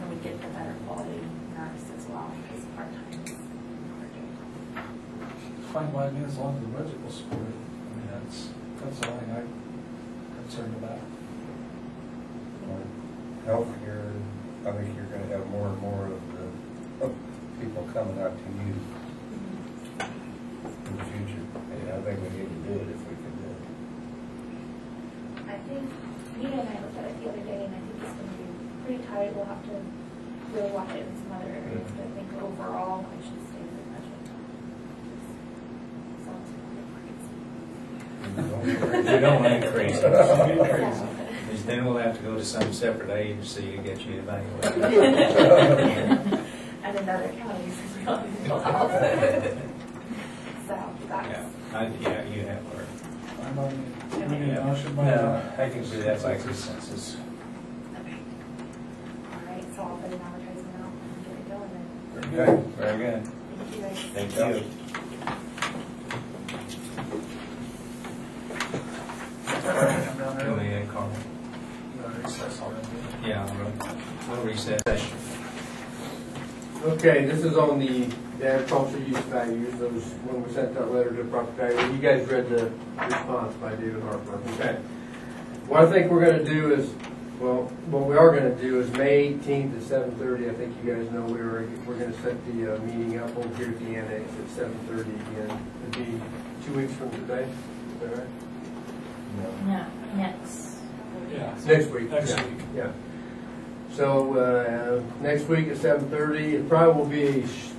[SPEAKER 11] And we get the better quality nurse as well, because part-time is hard to
[SPEAKER 3] It's fine by me as long as the budget will support it. I mean, that's, that's the only thing I'm concerned about.
[SPEAKER 2] Healthcare, I think you're gonna have more and more of the, of people coming out to you in the future. And I think we need to do it if we can do it.
[SPEAKER 11] I think, Nina and I looked at it the other day, and I think it's gonna be pretty tight, we'll have to really watch it in some other areas, but I think overall, I should stay with the budget. Sounds
[SPEAKER 4] We don't increase it.
[SPEAKER 11] good.
[SPEAKER 4] Because then we'll have to go to some separate agency to get you evaluated.
[SPEAKER 11] And in other counties, as well, mental health. So, that's,
[SPEAKER 4] Yeah, I, yeah, you have heard.
[SPEAKER 3] I'm on, we need a motion by,
[SPEAKER 4] No, I can see that's like consensus.
[SPEAKER 11] okay. All right, so I'll put an advertisement out and get it going then.
[SPEAKER 4] Very good. Very good.
[SPEAKER 11] Thank you guys.
[SPEAKER 4] Thank you.
[SPEAKER 3] come down
[SPEAKER 4] Go
[SPEAKER 3] there.
[SPEAKER 4] ahead, Carl.
[SPEAKER 3] No, recess already.
[SPEAKER 4] Yeah, we'll- we'll recess.
[SPEAKER 12] Okay, this is on the the agricultural use values, those, when we sent that letter to property value, you guys read the response by David Harper, okay? What I think we're gonna do is, well, what we are gonna do is May eighteenth at seven thirty, I think you guys know we were, we're gonna set the, uh, meeting up over here at the annex at seven thirty again. It'd be two weeks from today, is that right?
[SPEAKER 10] No, next.
[SPEAKER 3] Yeah.
[SPEAKER 12] Next week.
[SPEAKER 3] Next
[SPEAKER 12] yeah,
[SPEAKER 3] week.
[SPEAKER 12] Yeah. So, uh, next week at seven thirty, it probably will be a sh-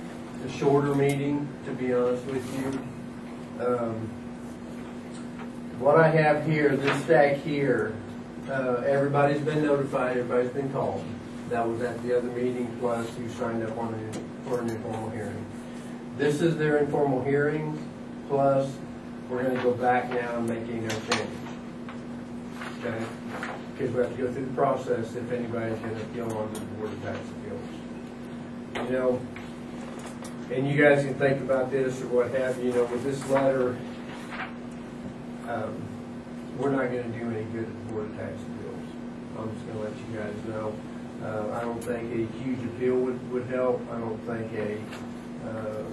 [SPEAKER 12] a shorter meeting, to be honest with you. Um, What I have here, this stack here, uh, everybody's been notified, everybody's been called. That was at the other meeting, plus who signed up on it for an informal hearing. This is their informal hearing, plus we're gonna go back now and make no change. Okay? Because we have to go through the process if anybody's gonna appeal on the Board of Tax Appeals. You know, and you guys can think about this or what have you, you know, with this letter, um, we're not gonna do any good at the Board of Tax Appeals. I'm just gonna let you guys know. Uh, I don't think a huge appeal would, would help. I don't think a, um,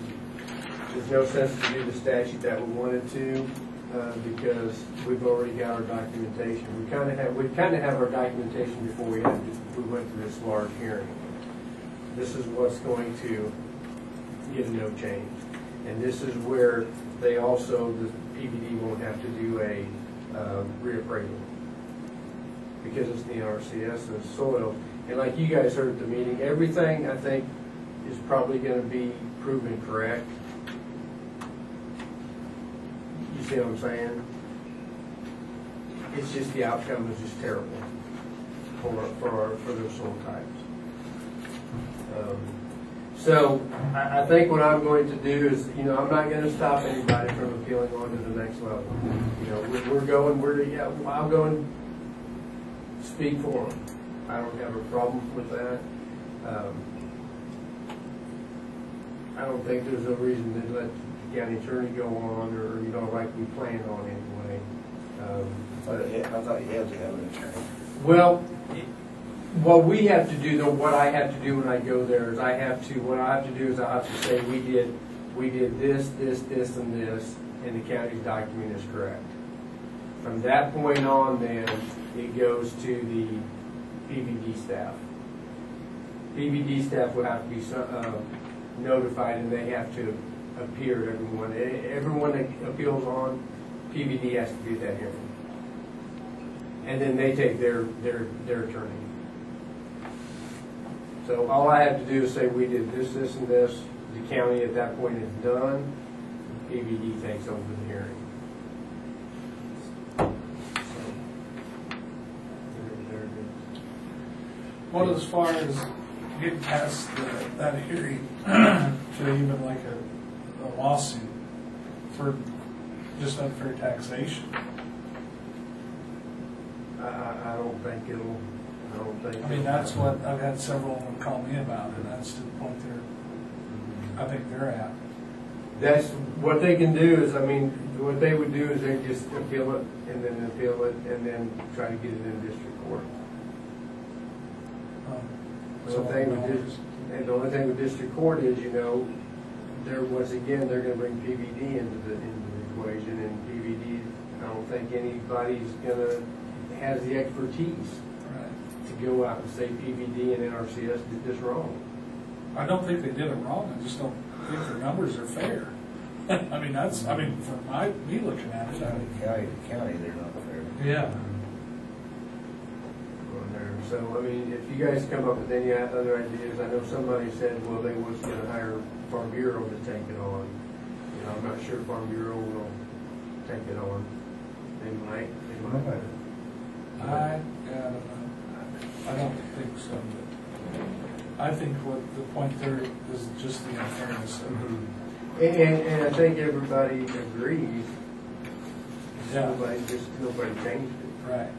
[SPEAKER 12] there's no sense to do the statute that we wanted to, uh, because we've already got our documentation. We kind of have, we kind of have our documentation before we had, we went through this large hearing. This is what's going to get no change. And this is where they also, the PVD won't have to do a uh, reappraisal. Because it's the NRCS and soil. And like you guys heard at the meeting, everything I think is probably gonna be proven correct. You see what I'm saying? It's just the outcome is just terrible for, for, for those soil types. Um, So I, I think what I'm going to do is, you know, I'm not gonna stop anybody from appealing on to the next level. You know, we're, we're going, we're, yeah, I'll go and speak for them. I don't have a problem with that. Um, I don't think there's a reason to let the county attorney go on, or, you know, like we planned on anyway. Um,
[SPEAKER 5] I thought you- I thought you had to have an attorney.
[SPEAKER 12] well, What we have to do, though, what I have to do when I go there is I have to, what I have to do is I have to say, we did, we did this, this, this, and this, and the county's document is correct. From that point on, then, it goes to the PVD staff. PVD staff will have to be so- uh, notified, and they have to appear, everyone, everyone that appeals on PVD has to at that hearing. And then they take their, their, their attorney. So all I have to do is say, we did this, this, and this, the county at that point is done, PVD takes over the hearing.
[SPEAKER 3] What as far as getting past the- that hearing to even like a a lawsuit for just unfair taxation?
[SPEAKER 12] I, I, I don't think it'll, I don't think.
[SPEAKER 3] I mean, that's what, I've had several of them call me about, and that's to the point they're, I think they're at.
[SPEAKER 12] That's, what they can do is, I mean, what they would do is they just appeal it, and then appeal it, and then try to get it in district court.
[SPEAKER 3] Um,
[SPEAKER 12] The only thing with dis- and the only thing with district court is, you know, there, once again, they're gonna bring PVD into the, into the equation, and PVD, I don't think anybody's gonna, has the expertise
[SPEAKER 3] Right.
[SPEAKER 12] to go out and say PVD and NRCS did this wrong.
[SPEAKER 3] I don't think they did it wrong, I just don't think their numbers are fair. I mean, that's, I mean, from my, me looking at it, I
[SPEAKER 5] County,
[SPEAKER 3] mean,
[SPEAKER 5] county to county, they're not fair.
[SPEAKER 3] yeah.
[SPEAKER 12] So, I mean, if you guys come up with any other ideas, I know somebody said, well, they was gonna hire Farm Bureau to take it on. You know, I'm not sure Farm Bureau will take it on. They might, they might.
[SPEAKER 3] I, I don't know. I don't think so, but I think what the point there is just the unfairness of it. Mm-hmm.
[SPEAKER 12] And, and, and I think everybody agrees.
[SPEAKER 3] Yeah.
[SPEAKER 12] Nobody, just, nobody changed it.
[SPEAKER 3] Right.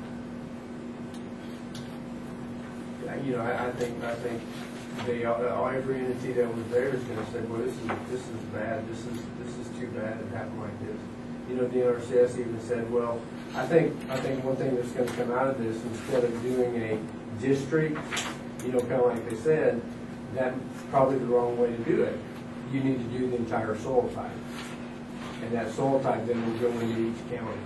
[SPEAKER 12] I- You know, I, I think, I think they, all, every entity that was there is gonna say, well, this is, this is bad, this is, this is too bad, it happened like this. You know, the NRCS even said, well, I think, I think one thing that's gonna come out of this, instead of doing a district, you know, kinda like they said, that's probably the wrong way to do it. You need to do the entire soil type. And that soil type then will go into each county.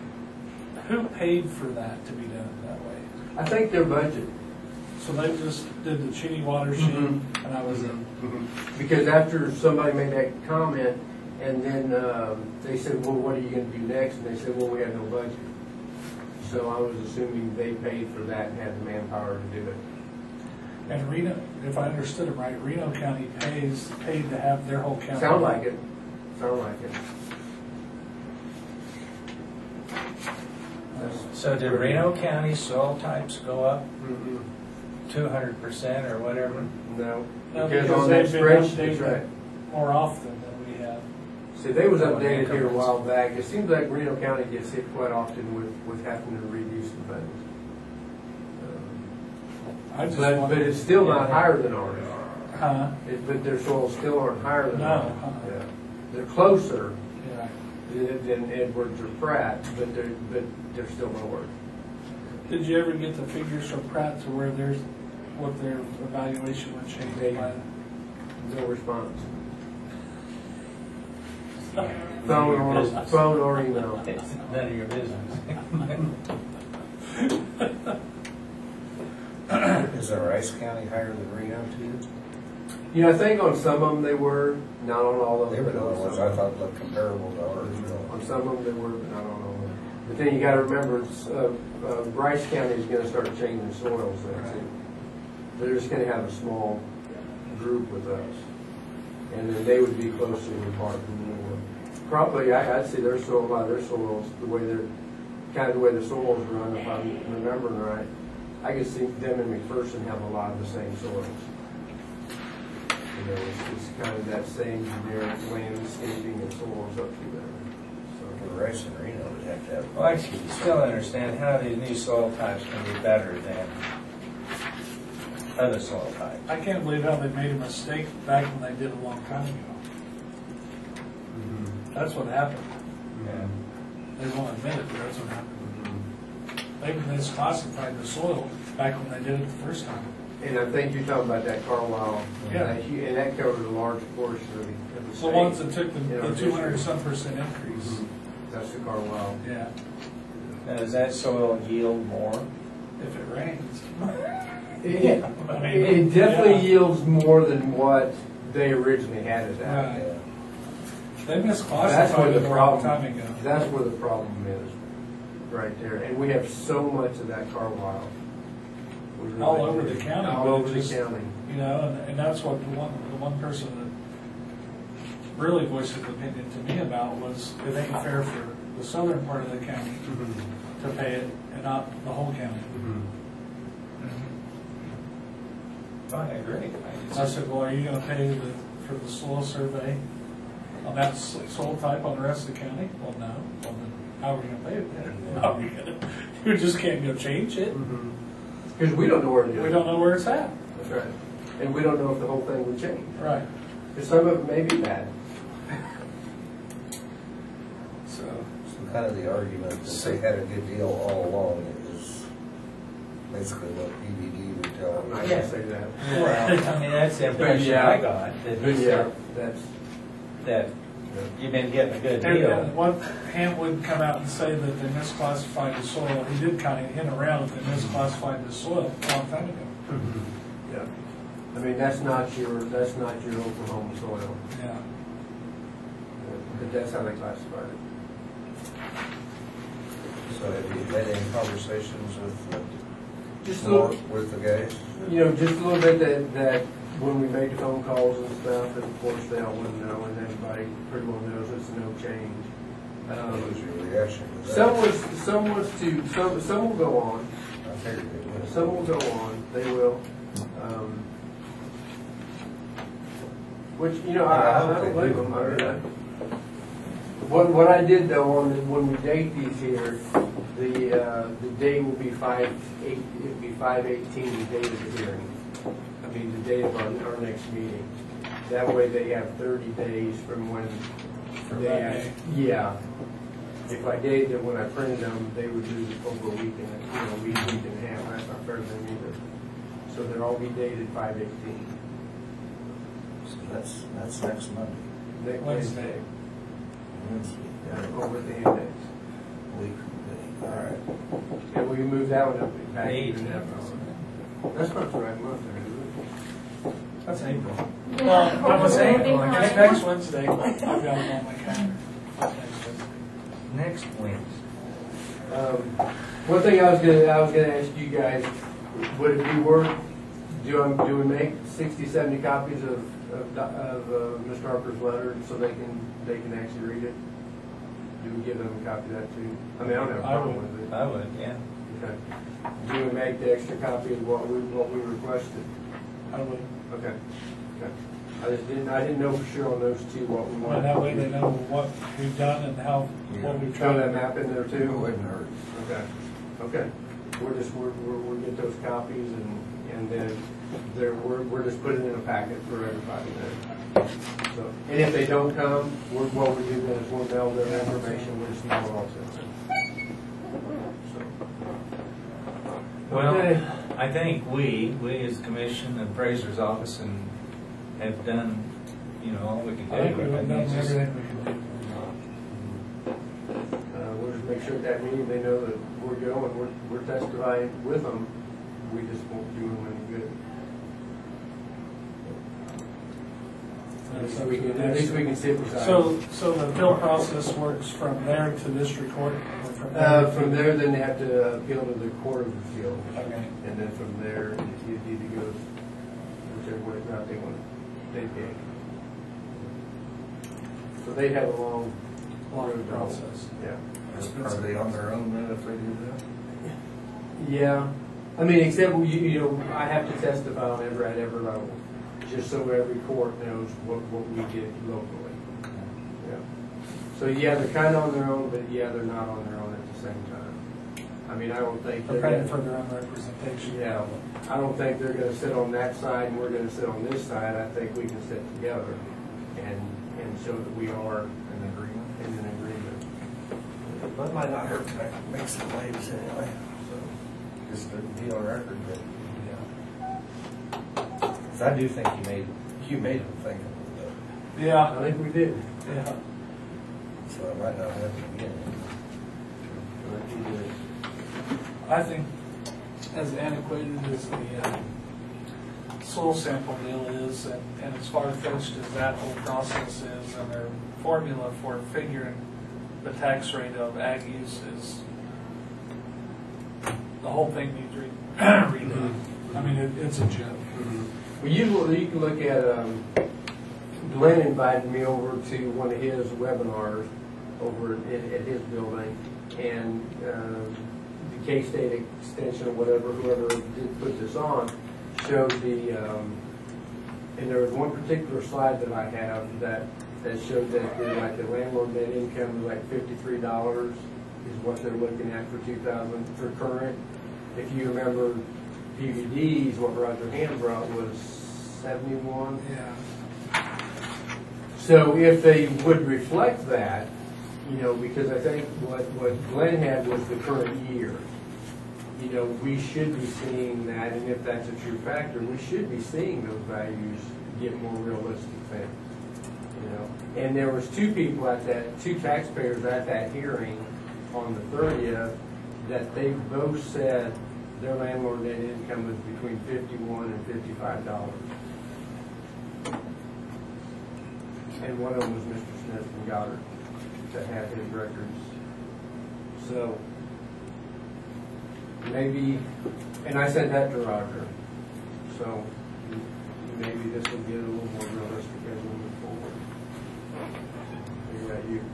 [SPEAKER 3] Who paid for that to be done that way?
[SPEAKER 12] I think their budget,
[SPEAKER 3] So they just did the Cheney watershed,
[SPEAKER 12] Mhm.
[SPEAKER 3] and I was in.
[SPEAKER 12] Because after somebody made that comment, and then um, they said, well, what are you gonna do next? And they said, well, we have no budget. So I was assuming they paid for that and had the manpower to do it.
[SPEAKER 3] And Reno, if I understood it right, Reno County pays, paid to have their whole county.
[SPEAKER 12] Sound like it, sound like it.
[SPEAKER 4] So did Reno County soil types go up
[SPEAKER 12] Mm-mm.
[SPEAKER 4] Two hundred percent or whatever?
[SPEAKER 12] No,
[SPEAKER 3] No,
[SPEAKER 12] because
[SPEAKER 3] because
[SPEAKER 12] on that
[SPEAKER 3] they've been
[SPEAKER 12] spreadsheet, that's
[SPEAKER 3] updated.
[SPEAKER 12] right.
[SPEAKER 3] More often than we have.
[SPEAKER 12] See, they was updated here a while back. It seems like Reno County gets hit quite often with, with having to reduce the funds.
[SPEAKER 3] Um, I just
[SPEAKER 12] But, but it's still not higher than ours.
[SPEAKER 3] Huh?
[SPEAKER 12] It- But their soils still aren't higher than
[SPEAKER 3] No.
[SPEAKER 12] ours. Uh-uh. Yeah. They're closer
[SPEAKER 3] Yeah.
[SPEAKER 12] than Edwards or Pratt, but they're, but they're still lower.
[SPEAKER 3] Did you ever get the figures from Pratt to where there's, what their evaluation would change
[SPEAKER 12] They-
[SPEAKER 3] by?
[SPEAKER 12] No response. Phone or, phone or email.
[SPEAKER 4] It's none of your business.
[SPEAKER 5] Is our Rice County higher than Reno too?
[SPEAKER 12] You know, I think on some of them they were, not on all of
[SPEAKER 5] They
[SPEAKER 12] them.
[SPEAKER 5] were
[SPEAKER 12] but
[SPEAKER 5] the
[SPEAKER 12] on
[SPEAKER 5] ones
[SPEAKER 12] some.
[SPEAKER 5] I thought looked comparable to ours.
[SPEAKER 12] On some of them they were, but not on all of them. But then you gotta remember, it's, uh, uh, Rice County is gonna start changing soils then too. They're just gonna have a small group with us. And then they would be closer to Barton more. Probably, I, I'd say their soil, a lot their soils, the way they're, kind of the way the soils run, if I'm remembering right, I could see them and McPherson have a lot of the same soils. You know, it's, it's kind of that same generic landscaping and soils up through there.
[SPEAKER 5] Rice and Reno, would have to have.
[SPEAKER 4] Well, I still understand how these new soil types can be better than other soil types.
[SPEAKER 3] I can't believe how they made a mistake back when they did a long time ago. That's what happened.
[SPEAKER 4] Yeah.
[SPEAKER 3] They won't admit it, but that's what happened. They misclassified the soil back when they did it the first time.
[SPEAKER 12] And I think you're talking about that Carwile.
[SPEAKER 3] Yeah.
[SPEAKER 12] And that- And that covers a large portion of the, of the
[SPEAKER 3] The
[SPEAKER 12] state.
[SPEAKER 3] ones that took the, the two hundred some percent increase,
[SPEAKER 12] Mhm. That's the Carwile.
[SPEAKER 3] yeah,
[SPEAKER 4] Now, Does that soil yield more?
[SPEAKER 3] if it rains.
[SPEAKER 12] It, it definitely yields more than what they originally had it at.
[SPEAKER 3] Right. They
[SPEAKER 12] That's
[SPEAKER 3] misclassified
[SPEAKER 12] where
[SPEAKER 3] it
[SPEAKER 12] the
[SPEAKER 3] a long
[SPEAKER 12] problem,
[SPEAKER 3] time ago.
[SPEAKER 12] that's where the problem is, right there. And we have so much of that Carwile. We really
[SPEAKER 3] All over
[SPEAKER 12] do.
[SPEAKER 3] the county,
[SPEAKER 12] All
[SPEAKER 3] but it
[SPEAKER 12] over the
[SPEAKER 3] just-
[SPEAKER 12] county.
[SPEAKER 3] You know, and, and that's what the one, the one person that really voiced his opinion to me about was it ain't fair for the southern part of the county mm-hmm. to pay it and not the whole county.
[SPEAKER 4] I agree.
[SPEAKER 3] I said, well, are you gonna pay the, for the soil survey on that s- soil type on the rest of the county? Well, no. Well, then how are we gonna pay it then? How are we gonna, you just can't go change it. Mm-hmm.
[SPEAKER 12] Because we don't know where it is.
[SPEAKER 3] We don't know where it's at.
[SPEAKER 12] That's right. And we don't know if the whole thing would change.
[SPEAKER 3] Right.
[SPEAKER 12] Because some of it may be bad.
[SPEAKER 3] So,
[SPEAKER 5] So kind of the argument that they had a good deal all along is basically what PVD would tell
[SPEAKER 12] I'm not gonna say that.
[SPEAKER 4] Well, I mean, that's the impression
[SPEAKER 12] yeah.
[SPEAKER 4] I got, that
[SPEAKER 12] But
[SPEAKER 4] he
[SPEAKER 12] yeah,
[SPEAKER 4] said
[SPEAKER 12] that's,
[SPEAKER 4] that you've been getting a good
[SPEAKER 3] and,
[SPEAKER 4] deal.
[SPEAKER 3] and what Ham wouldn't come out and say that they misclassified the soil, he did kind of hint around that they misclassified the soil a long time ago.
[SPEAKER 12] yeah. I mean, that's not your, that's not your Oklahoma soil.
[SPEAKER 3] Yeah.
[SPEAKER 12] But that's how they classified it.
[SPEAKER 5] So have you had any conversations with, uh,
[SPEAKER 12] Just a little,
[SPEAKER 5] with the guys?
[SPEAKER 12] you know, just a little bit that, that when we made the phone calls and stuff, and of course they all wouldn't know, and everybody pretty well knows it's no change.
[SPEAKER 5] What
[SPEAKER 12] Um,
[SPEAKER 5] was your reaction to that?
[SPEAKER 12] Some was, some was to, some, some will go on,
[SPEAKER 5] I figured it would.
[SPEAKER 12] some will go on, they will. Um, Which, you know, I, I don't blame them, I mean, I. What, what I did though, on, the- when we date these here, the, uh, the date will be five, eight, it'll be five eighteen, the date of the hearing. I mean, the date of our, our next meeting. That way they have thirty days from when
[SPEAKER 3] From
[SPEAKER 12] they
[SPEAKER 3] that
[SPEAKER 12] act- Yeah. If I dated it when I printed them, they would do it over a week and, a- you know, week, week and a half, that's not fair to them either. So they'll all be dated five eighteen,
[SPEAKER 5] So that's, that's next Monday.
[SPEAKER 12] next
[SPEAKER 3] Wednesday.
[SPEAKER 12] Wednesday,
[SPEAKER 5] Wednesday.
[SPEAKER 12] over the index.
[SPEAKER 5] Week. All right.
[SPEAKER 12] And we can move that one up back
[SPEAKER 4] Eight.
[SPEAKER 12] even that far. That's not the right month, there, is
[SPEAKER 3] That's April.
[SPEAKER 11] Yeah.
[SPEAKER 3] Well, I was saying,
[SPEAKER 11] Moving
[SPEAKER 3] like,
[SPEAKER 11] on.
[SPEAKER 3] it's next Wednesday, I've got it on my calendar. Next Wednesday.
[SPEAKER 4] Next Wednesday.
[SPEAKER 12] it? Um, One thing I was gonna, I was gonna ask you guys, would it be worth, do, I- do we make 60, 70 copies of, of, of uh, Mr. Harper's letter so they can, they can actually read it? Do we give them a copy of that too? I mean, I don't have a
[SPEAKER 3] I
[SPEAKER 12] problem
[SPEAKER 3] would.
[SPEAKER 12] with it.
[SPEAKER 4] I would, yeah.
[SPEAKER 12] Okay. Do we make the extra copy of what we, what we requested?
[SPEAKER 3] I would,
[SPEAKER 12] Okay. Okay. I just didn't, I didn't know for sure on those two what we
[SPEAKER 3] well,
[SPEAKER 12] wanted.
[SPEAKER 3] that way they know what we've done and how, what we've
[SPEAKER 12] Throw
[SPEAKER 3] tried.
[SPEAKER 12] that map in there too?
[SPEAKER 5] It wouldn't hurt.
[SPEAKER 12] Okay, okay. We're just, we're, we're, we'll get those copies and, and then there, we're, we're just putting in a packet for everybody there. So, and if they don't come, we're, what we do then is we'll mail their information, we'll just mail it also.
[SPEAKER 4] Well,
[SPEAKER 12] Okay.
[SPEAKER 4] I think we, we as commission and appraiser's office and have done, you know, all we can do.
[SPEAKER 3] I think we've done
[SPEAKER 4] it's just-
[SPEAKER 3] everything we can do.
[SPEAKER 12] Uh, we'll just make sure at that meeting they know that we're going, we're, we're testifying with them, we just won't do them any good. At least we can, at least we can sit
[SPEAKER 3] So, so the appeal process works from there to district court? or from there
[SPEAKER 12] Uh,
[SPEAKER 3] to-
[SPEAKER 12] from there, then they have to appeal to the Court of Appeal,
[SPEAKER 3] Okay.
[SPEAKER 12] and then from there, you either go whichever way route they want, they pick. So they have a long,
[SPEAKER 3] Long
[SPEAKER 12] road
[SPEAKER 3] process.
[SPEAKER 12] Yeah.
[SPEAKER 5] Are they on their own then if they do that?
[SPEAKER 12] Yeah, I mean, except, you, you know, I have to testify on every, at every level, just so every court knows what, what we get locally. Yeah. So, yeah, they're kinda on their own, but yeah, they're not on their own at the same time. I mean, I don't think
[SPEAKER 3] They're
[SPEAKER 12] they're gonna,
[SPEAKER 3] for their own representation.
[SPEAKER 12] yeah, I don't think they're gonna sit on that side and we're gonna sit on this side. I think we can sit together and, and show that we are
[SPEAKER 5] In agreement?
[SPEAKER 12] in an agreement.
[SPEAKER 5] That might not hurt to make some waves anyway, so, just to be on record, but, yeah.
[SPEAKER 2] 'Cause I do think you made, you made them think a little bit,
[SPEAKER 3] Yeah,
[SPEAKER 12] I think we did.
[SPEAKER 3] yeah.
[SPEAKER 2] so it might not have to begin.
[SPEAKER 3] I think as antiquated as the uh, soil sample deal is, and and as far-fetched as that whole process is, and their formula for figuring the tax rate of ag use is, the whole thing needs re- redone. I mean, it- it's a joke.
[SPEAKER 12] Well, you, you can look at, um, Glenn invited me over to one of his webinars over at, at his building, and, um, the K-State Extension or whatever, whoever did put this on, showed the, um, and there was one particular slide that I have that, that showed that the, like, the landlord net income was like fifty-three dollars is what they're looking at for two thousand, for current. If you remember PVDs, what Roger Hand brought was seventy-one.
[SPEAKER 3] Yeah.
[SPEAKER 12] So if they would reflect that, you know, because I think what, what Glenn had was the current year. You know, we should be seeing that, and if that's a true factor, we should be seeing those values get more realistic things. You know, and there was two people at that, two taxpayers at that hearing on the thirtieth, that they both said their landlord net income was between fifty-one and fifty-five dollars. And one of them was Mr. Smith from Goddard that had his records. So maybe, and I sent that to Roger, so maybe this will get a little more realistic as we move forward. You're right, you,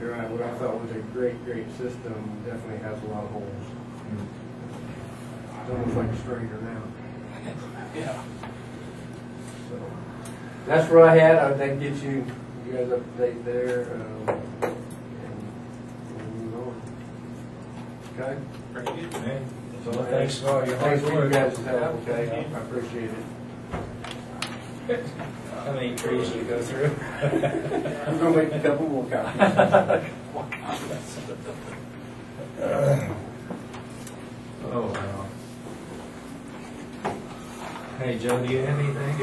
[SPEAKER 12] you're right, what I thought was a great, great system definitely has a lot of holes. Mm-hmm. It's almost like a strainer now.
[SPEAKER 3] Yeah.
[SPEAKER 12] So, that's what I had, I'd like get you, you guys up to date there, um, and we'll move on. Okay?
[SPEAKER 4] Pretty good, man. So thanks for all your hard
[SPEAKER 12] Thanks for you
[SPEAKER 4] work.
[SPEAKER 12] guys' help, okay? I appreciate it.
[SPEAKER 4] How many trees you go through?
[SPEAKER 12] I'm gonna make a couple more copies.
[SPEAKER 4] Oh, wow. Hey, Joe, do you have anything?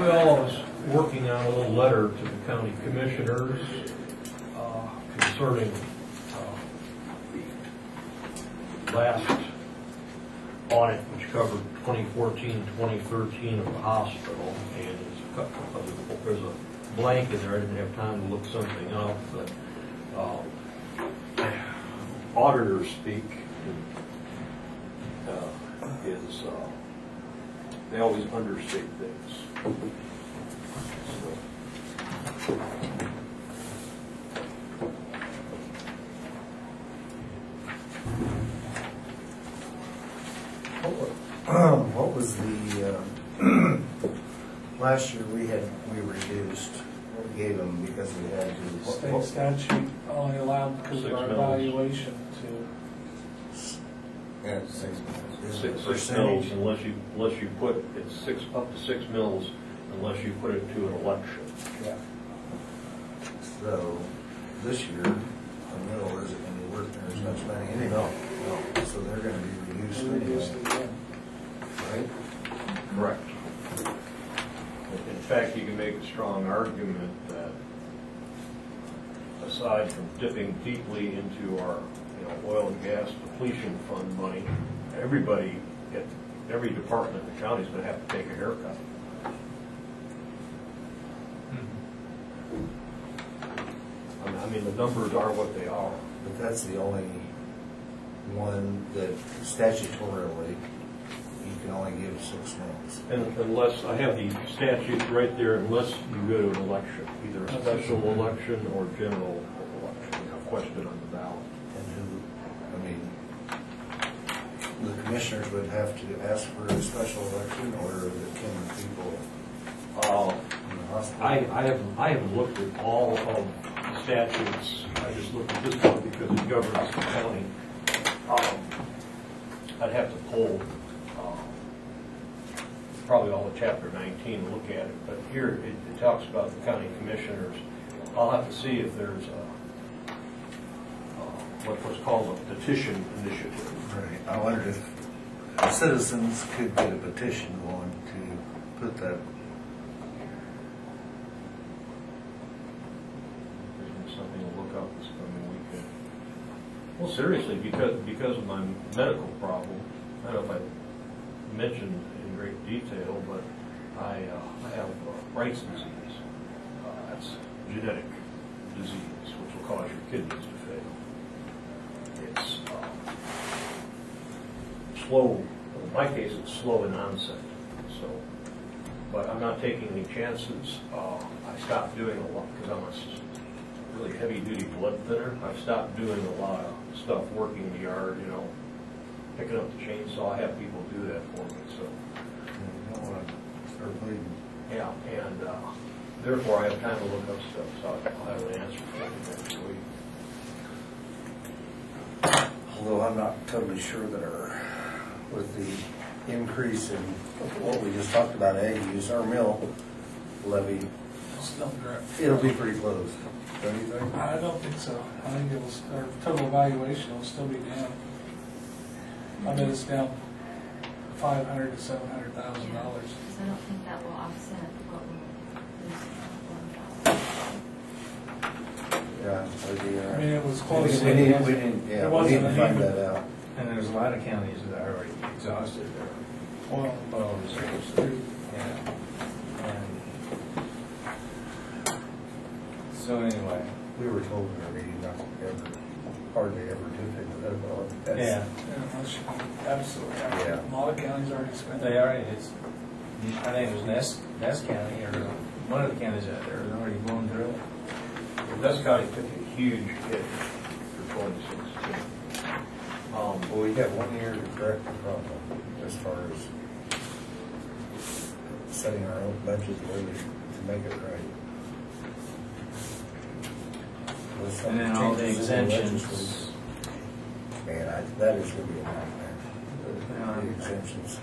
[SPEAKER 13] Well, I was working on a little letter to the county commissioners uh, concerning uh, the last audit, which covered 2014, 2013 of the hospital, and there's a there's a blank in there, I didn't have time to look something up, but uh, auditors speak is, they always understate things. So,
[SPEAKER 2] What was the, uh, last year we had, we reduced, we gave them because we had to.
[SPEAKER 3] State
[SPEAKER 2] what-
[SPEAKER 3] statute only allowed because of
[SPEAKER 13] Six
[SPEAKER 3] our
[SPEAKER 13] mills.
[SPEAKER 3] evaluation to,
[SPEAKER 2] Yeah, six mills.
[SPEAKER 13] Six, six mills
[SPEAKER 2] percentage?
[SPEAKER 13] unless you, unless you put, it's six, up to six mills unless you put it to an election.
[SPEAKER 2] Yeah. So, this year, the middle isn't gonna be worth as much money anyway. No. So they're gonna be reduced
[SPEAKER 3] reduce
[SPEAKER 2] anyway,
[SPEAKER 3] it again.
[SPEAKER 2] right?
[SPEAKER 13] Correct. In fact, you can make a strong argument that aside from dipping deeply into our, you know, oil and gas depletion fund money, everybody, at every department in the county is gonna have to take a haircut. I mean- I mean, the numbers are what they are.
[SPEAKER 2] But that's the only one that statutorily, you can only give six mills.
[SPEAKER 13] And unless, I have the statutes right there, unless you go to an election, either a special election or general election, a question on the ballot.
[SPEAKER 2] And who, I mean, the commissioners would have to ask for a special election or the ten people
[SPEAKER 13] Uh,
[SPEAKER 2] in the hospital?
[SPEAKER 13] I, I haven't, I haven't looked at all of the statutes, I just looked at this one because it governs the county. Um, I'd have to pull, um, probably all of chapter nineteen look at it, but here it, it talks about the county commissioners. I'll have to see if there's a, what was called a petition initiative.
[SPEAKER 2] Right, I wondered if citizens could get a petition going to put that,
[SPEAKER 13] Isn't something to look up this coming weekend? Well, seriously, because, because of my medical problem, I don't know if I mentioned in great detail, but I, uh, I have uh, Bright's disease. Uh, That's genetic disease, which will cause your kidneys to fail. It's uh, slow, in my case, it's slow in onset, so, but I'm not taking any chances. Uh, I stopped doing a lot, because I'm a really heavy-duty blood thinner. I've stopped doing a lot of stuff, working in the yard, you know, picking up the chainsaw. I have people do that for me, so, yeah, and uh, therefore I have time to look up stuff, so I'll have an answer for you next week.
[SPEAKER 2] Although I'm not totally sure that our, with the increase in what we just talked about, ag use, our mill levy,
[SPEAKER 3] Still direct.
[SPEAKER 2] it'll be pretty close, don't you think?
[SPEAKER 3] I don't think so. I think it was, our total valuation will still be down. I bet it's down five hundred to seven hundred thousand dollars.
[SPEAKER 10] Because I don't think that will offset what we're losing.
[SPEAKER 2] Yeah, that'd be,
[SPEAKER 3] I mean, it was close.
[SPEAKER 2] we need, we need, yeah,
[SPEAKER 3] It
[SPEAKER 2] we
[SPEAKER 3] wasn't
[SPEAKER 2] to
[SPEAKER 3] an
[SPEAKER 2] find
[SPEAKER 3] even-
[SPEAKER 2] that out.
[SPEAKER 4] And there's a lot of counties that are already exhausted their
[SPEAKER 3] Well,
[SPEAKER 4] oil reserves. Yeah. And So anyway,
[SPEAKER 2] We were told in our meeting not to ever, hardly ever do things with that, but that's.
[SPEAKER 4] yeah,
[SPEAKER 3] yeah, Absolutely.
[SPEAKER 2] Yeah.
[SPEAKER 3] A lot of counties already spent.
[SPEAKER 4] they already, it's, I think it was Ness, Ness County or one of the counties out there is already going through it.
[SPEAKER 13] Dust County took a huge hit for 2016. Um,
[SPEAKER 2] Well, we have one year to correct the problem as far as setting our own budget really to make it right.
[SPEAKER 4] And then all the
[SPEAKER 2] changes in the
[SPEAKER 4] exemptions.
[SPEAKER 2] Man, I, that is gonna be a nightmare,
[SPEAKER 4] Yeah.
[SPEAKER 2] the exemptions.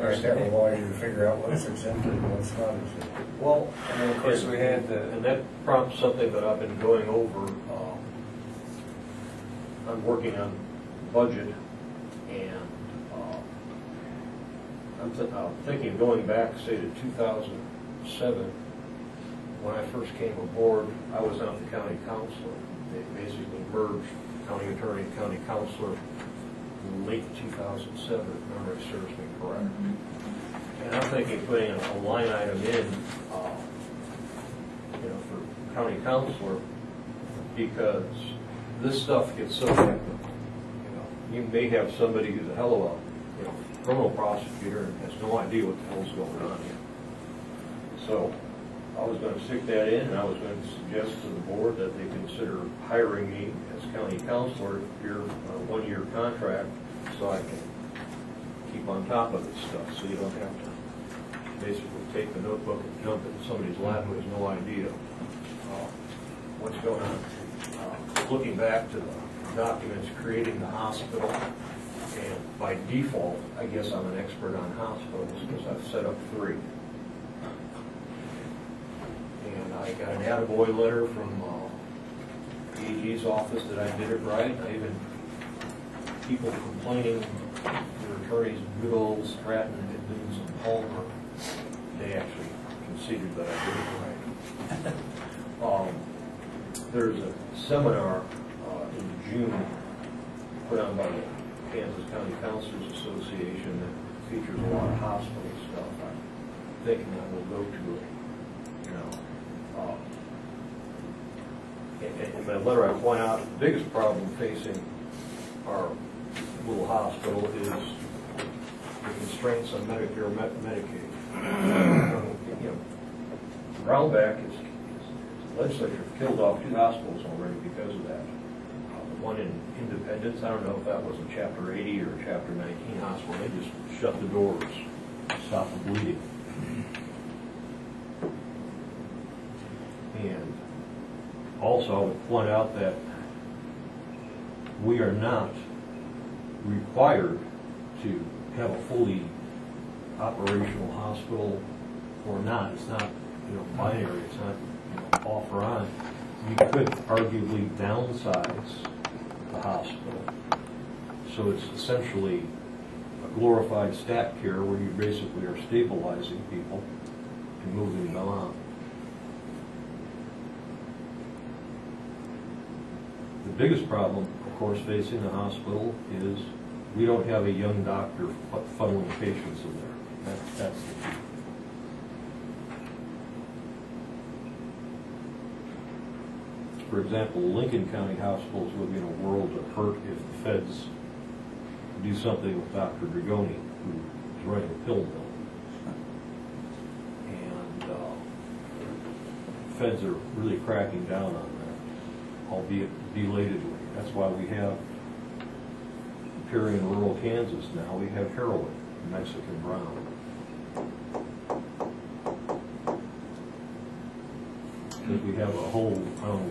[SPEAKER 2] I have a lawyer to figure out what's exempted and what's not exempted.
[SPEAKER 13] Well,
[SPEAKER 4] And then, of course, we had the,
[SPEAKER 13] And that prompts something that I've been going over. um, I'm working on budget and uh, I'm thi- I'm thinking of going back, say, to 2007. When I first came aboard, I was not the county counselor. They basically merged county attorney and county counselor in late 2007, if memory serves me correct. And I'm thinking of putting a line item in, uh, you know, for county counselor, because this stuff gets so. You may have somebody who's a hell of a, you know, criminal prosecutor and has no idea what the hell's going on here. So I was gonna stick that in, and I was gonna suggest to the board that they consider hiring me as county counselor here, on a one-year contract, so I can keep on top of this stuff, so you don't have to basically take the notebook and jump in somebody's lap who has no idea uh, what's going on. Uh, Looking back to the documents creating the hospital, and by default, I guess I'm an expert on hospitals because I've set up three. And I got an attaboy letter from uh, AG's office that I did it right. I even, people complaining, their attorneys, Goodell, Stratton, Edmonds, and Palmer, they actually conceded that I did it right. Um, There's a seminar in June put on by the Kansas County Counselors Association that features a lot of hospital stuff. I'm thinking I will go to it, you know. Uh, in in my letter, I point out the biggest problem facing our little hospital is the constraints on Medicare, and Med- Medicaid. You know, Brownback is, is- legislature killed off two hospitals already because of that. Uh, the One in Independence, I don't know if that was a chapter eighty or chapter nineteen hospital, they just shut the doors, stopped the bleeding. And also, I would point out that we are not required to have a fully operational hospital or not. It's not, you know, binary, it's not you know, off or on. You could arguably downsize the hospital. So it's essentially a glorified stat care where you basically are stabilizing people and moving them on. The biggest problem, of course, facing the hospital is we don't have a young doctor funneling patients in there. That- That's the key. For example, Lincoln County hospitals would be in a world of hurt if the feds do something with Dr. Dragoni, who is running a pill mill. And uh, feds are really cracking down on that, albeit belatedly. That's why we have, here in rural Kansas now, we have heroin, Mexican brown. Because we have a whole, I don't know,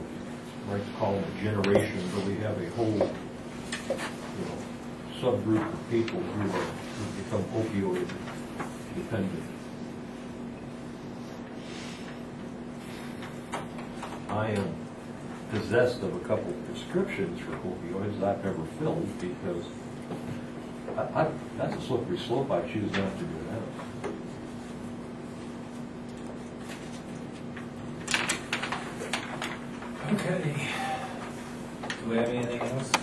[SPEAKER 13] like to call them a generation, but we have a whole, you know, subgroup of people who are, who become opioid dependent. I am possessed of a couple of prescriptions for opioids I've never filled because I, I, that's a slippery slope. I choose not to do that.
[SPEAKER 3] Okay.
[SPEAKER 4] We have anything else?